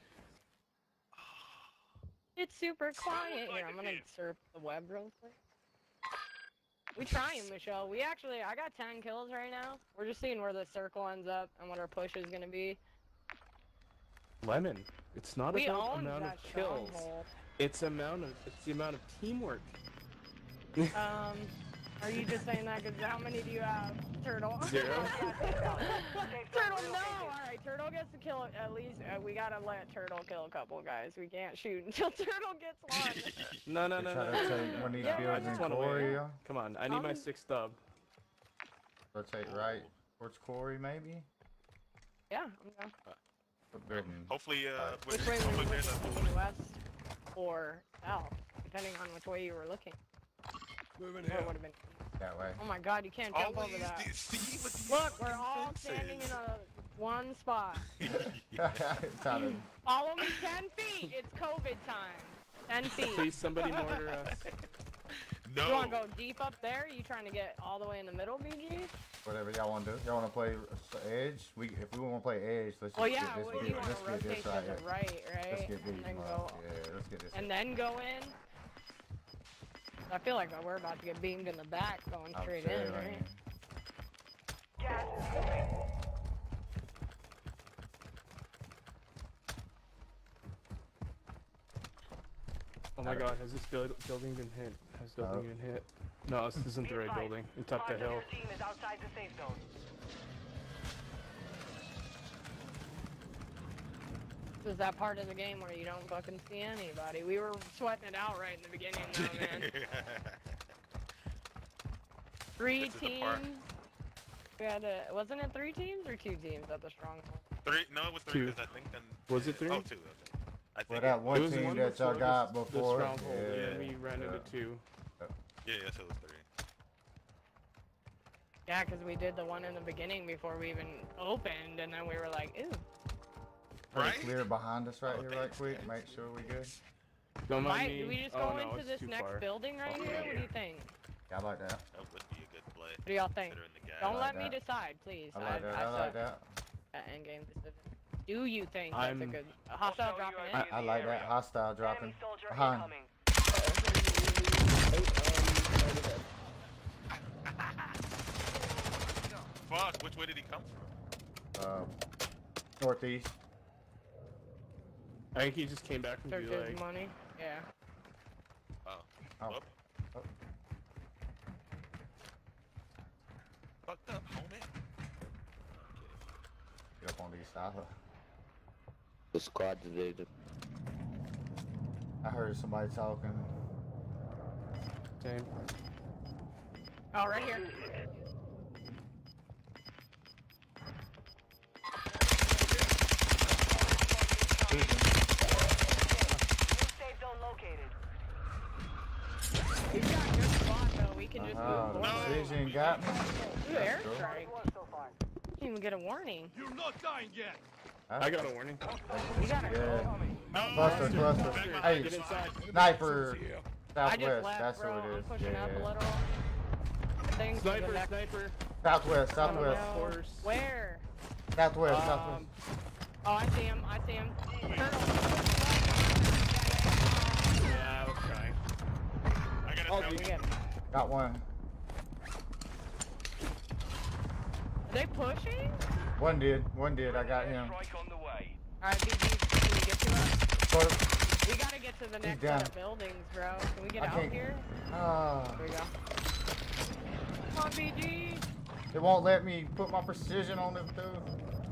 It's super quiet here. I'm gonna surf the web real quick. We trying, Michelle. We actually, I got 10 kills right now. We're just seeing where the circle ends up and what our push is gonna be. Lemon. It's not we about amount of kills. stronghold. It's amount of it's the amount of teamwork. Um, Are you just saying that because how many do you have, Turtle? Zero. Turtle, no! Alright, Turtle gets to kill at least. Uh, we gotta let Turtle kill a couple guys. We can't shoot until Turtle gets one. No, no, They no, no. to take one Yeah, builds I in Quarry. Come on, I need my Um, sixth dub. Rotate right towards Quarry, maybe? yeah, I'm down. What building? Hopefully, uh, Which with- way were you hopefully there's looking? West or south, depending on which way you were looking. Moving Or it here. been. That way. Oh my God, you can't jump over that. see what these Look, we're all defenses. standing in a one spot. Trying to- Follow me 10 feet. It's COVID time. 10 feet. Please, somebody mortar us. No. You want to go deep up there? You trying to get all the way in the middle, BG? Whatever y'all want to do. Y'all want to play edge? We if we want to play edge, let's just Well, yeah. get this. Well, big- you want to rotate to right the right, right? Let's get these. and then go. Yeah, let's get this. And then go in. I feel like we're about to get beamed in the back going I'm straight in, right? man. Gas. Oh my god, has this build building been hit? Has building No. been hit? No, this isn't the right building. It's up the hill. Team is outside the safe zone. This is that part of the game where you don't fucking see anybody. We were sweating it out right in the beginning, though, man. Three This teams. We had a, wasn't it three teams or two teams at the stronghold? Three? No, it was three. Two. 'cause I think then. Was it three? Oh, two. Okay. I think. Well, it- that one team one that y'all got the, before. The stronghold, and yeah, then we ran yeah. into two. Yeah, yeah, so it was three. Yeah, because we did the one in the beginning before we even opened, and then we were like, ew. Put it Right? clear behind us right Oh, here, thanks, right quick. guys. Make sure we good. Don't mind Might, me. do we just oh, go no, into it's this too next far. building right here? What do you think? Yeah, I like that. That would be a good play. What do y'all think? Considering the gas. Don't like let me that. decide, please. I like that. I like that. At endgame decision. Do you think that's a I'm- good a hostile Hostile dropping UAV. in? I, I like that. Hostile dropping. Enemy soldier Behind. incoming. Fuck, which way did he come from? Um, northeast. I think he just came back from Took his Gulag. money. Yeah. Oh. Oh. Whoop. Oh. Fucked up, homie. Get up on these sides. The squad deleted. I heard somebody talking. Same. Oh, right here. Safe zone located. He's got good spot though. We can just Uh-huh. move forward. Vision got me. Ooh, That's cool. airstrike. One so far. Didn't even get a warning. You're not dying yet. I got a warning. You gotta Yeah. go. No! Cluster, cluster. Hey, Get sniper. Southwest. left, That's bro. who I'm it is. pushing up a little. Things Sniper, sniper. Southwest, southwest. know. Where? Southwest, um, southwest. Oh, I see him. I see him. Turtle. Oh, tell We you. get him. Got one. Are they pushing? One did. One did. I got him. Strike on the way. Alright, BG, can you get to us? Sort. We gotta get to the next set of buildings, bro. Can we get I out can't- here? Ah. There we go. Come on, BG. It won't let me put my precision on this dude.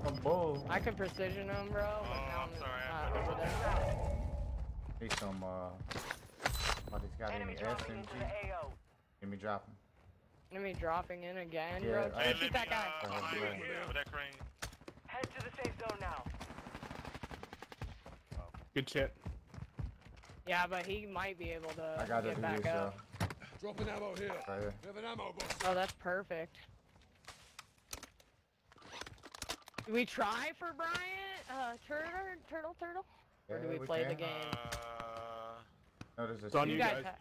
I'm bull. I can precision them, bro. but Oh, I'm sorry, I uh, over there. Need some, uh. Somebody's got any Enemy dropping into SMG? the AO. Give me dropping. Enemy dropping in again, Yeah, bro. Hey, to let shoot me, that guy. uh, Oh, behind yeah. that crane. Head to the safe zone now. Good chip. Yeah, but he might be able to I gotta get back this, up. uh. Dropping ammo here. Right here. We have an ammo box. Oh, that's perfect. Do we try for Bryant? Uh, turtle, turtle, turtle? Or do Yeah, we we play the can. game? Uh, No, there's a It's on you You guys, guys.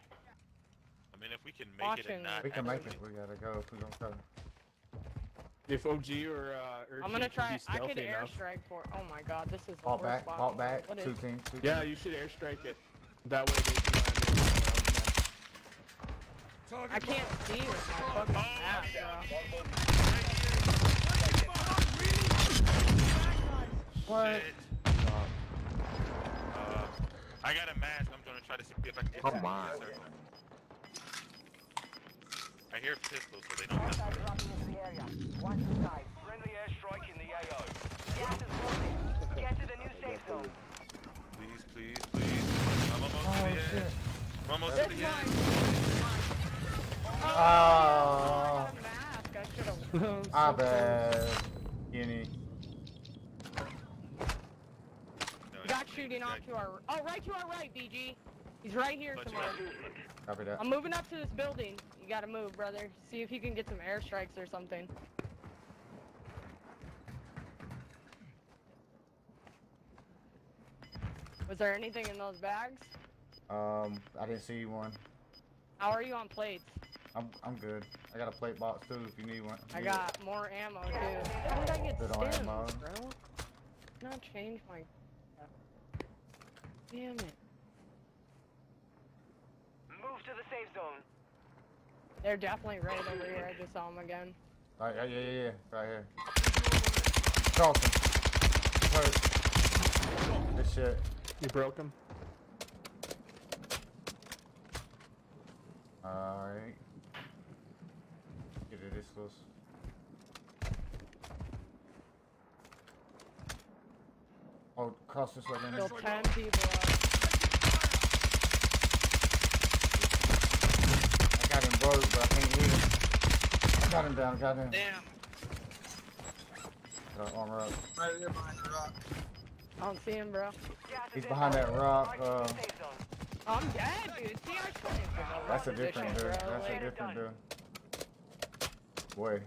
I mean, if we can make it Watching. and not We can make it. We gotta go if we gonna go. If OG or uh, Urchin I'm gonna could try. be I could airstrike for. Oh my god, this is the Fall worst back, spot. fall back. What Two is- teams, two Yeah, teams. you should airstrike it. That way they can land I can't see with my fucking map, bro. What? Uh, I got a mask. I'm gonna try to see if I can get Come to the on. circle. I hear pistols, so they don't have Hostiles dropping into the area. Watch the skies. Friendly airstrike in the AO. Gas is closing. Get to the new safe zone. Please, please, please. I'm almost Oh, to the shit. end. I'm almost This to the one. end. Oh, Mask. I should have. I bad. Guinea. No, Got shooting off to our. Oh, right to our right, BG. He's right here But you somewhere. Copy that. I'm moving up to this building. You gotta move, brother. See if you can get some airstrikes or something. Was there anything in those bags? Um, I didn't see one. How are you on plates? I'm I'm good. I got a plate box too if you need one. I Need got more ammo too. How did I get Good on ammo. bro? Not change my. Damn it. Move to the safe zone. They're definitely right over here. I just saw them again. it. Alright, yeah, yeah, yeah, yeah, right here. Charlton. Hurt. This shit. You broke him. Alright. Get it this close. Oh, cross this way, then. Still 10 people up. I got him but I can't hit him. I got him down, I got him. Damn. Got armor up. Right there behind the rock. I don't see him, bro. He's behind that rock, March uh. I'm dead, dude. See, I. That's a different dude. That's a different dude. Boy.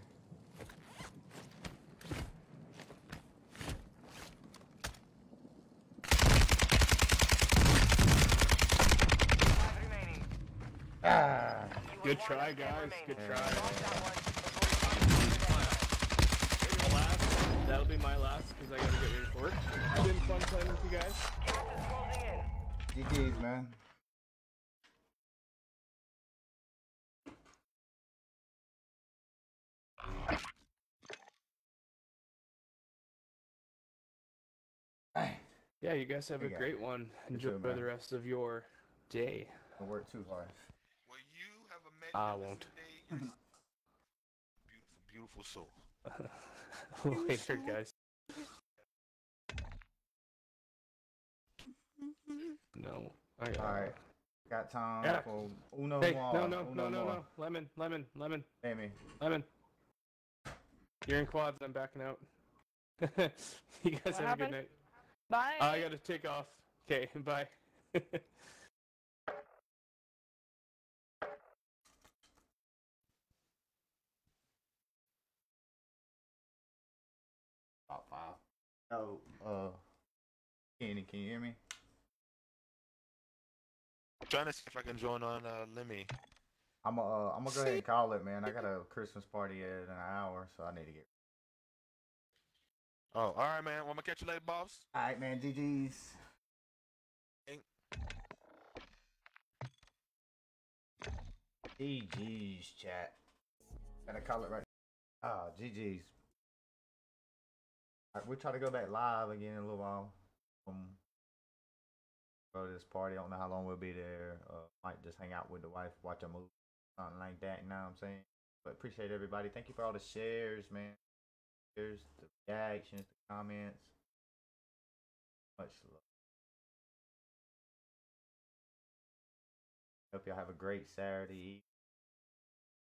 Five remaining. Ah. You Good try, guys. Good try. Lost that one before you Last, that'll be my last because I gotta get ready for work. It's been fun playing with you guys. Gas is closing in. GG's, man. Hey, Yeah, you guys have a Yeah. great one. Enjoy too, the rest of your day. don't work too hard. Well, you have a magnificent I won't. Beautiful, beautiful soul. Later, guys. No. I got. Alright. Got time Yeah. for Uno Hey, more. no, no, Uno no, no, more. no. Lemon, lemon, lemon, Amy. lemon. You're in quads. I'm backing out. you guys have a good night. Bye. I gotta take off. Okay, bye. No, uh, Kenny, can you hear me? I'm trying to see if I can join on uh, Lemmy. I'm uh, I'm gonna go ahead and call it, man. I got a Christmas party in an hour, so I need to get. Oh, all right, man. Well, I'm gonna catch you later, boss. All right, man. GG's. GG's chat. Gotta call it right. Ah, GG's. Alright, we'll try to go back live again in a little while. Um, go to this party. I don't know how long we'll be there. Uh, might just hang out with the wife, watch a movie, something like that. You know what I'm saying? But appreciate everybody. Thank you for all the shares, man. Shares, the reactions, the comments. Much love. Hope y'all have a great Saturday.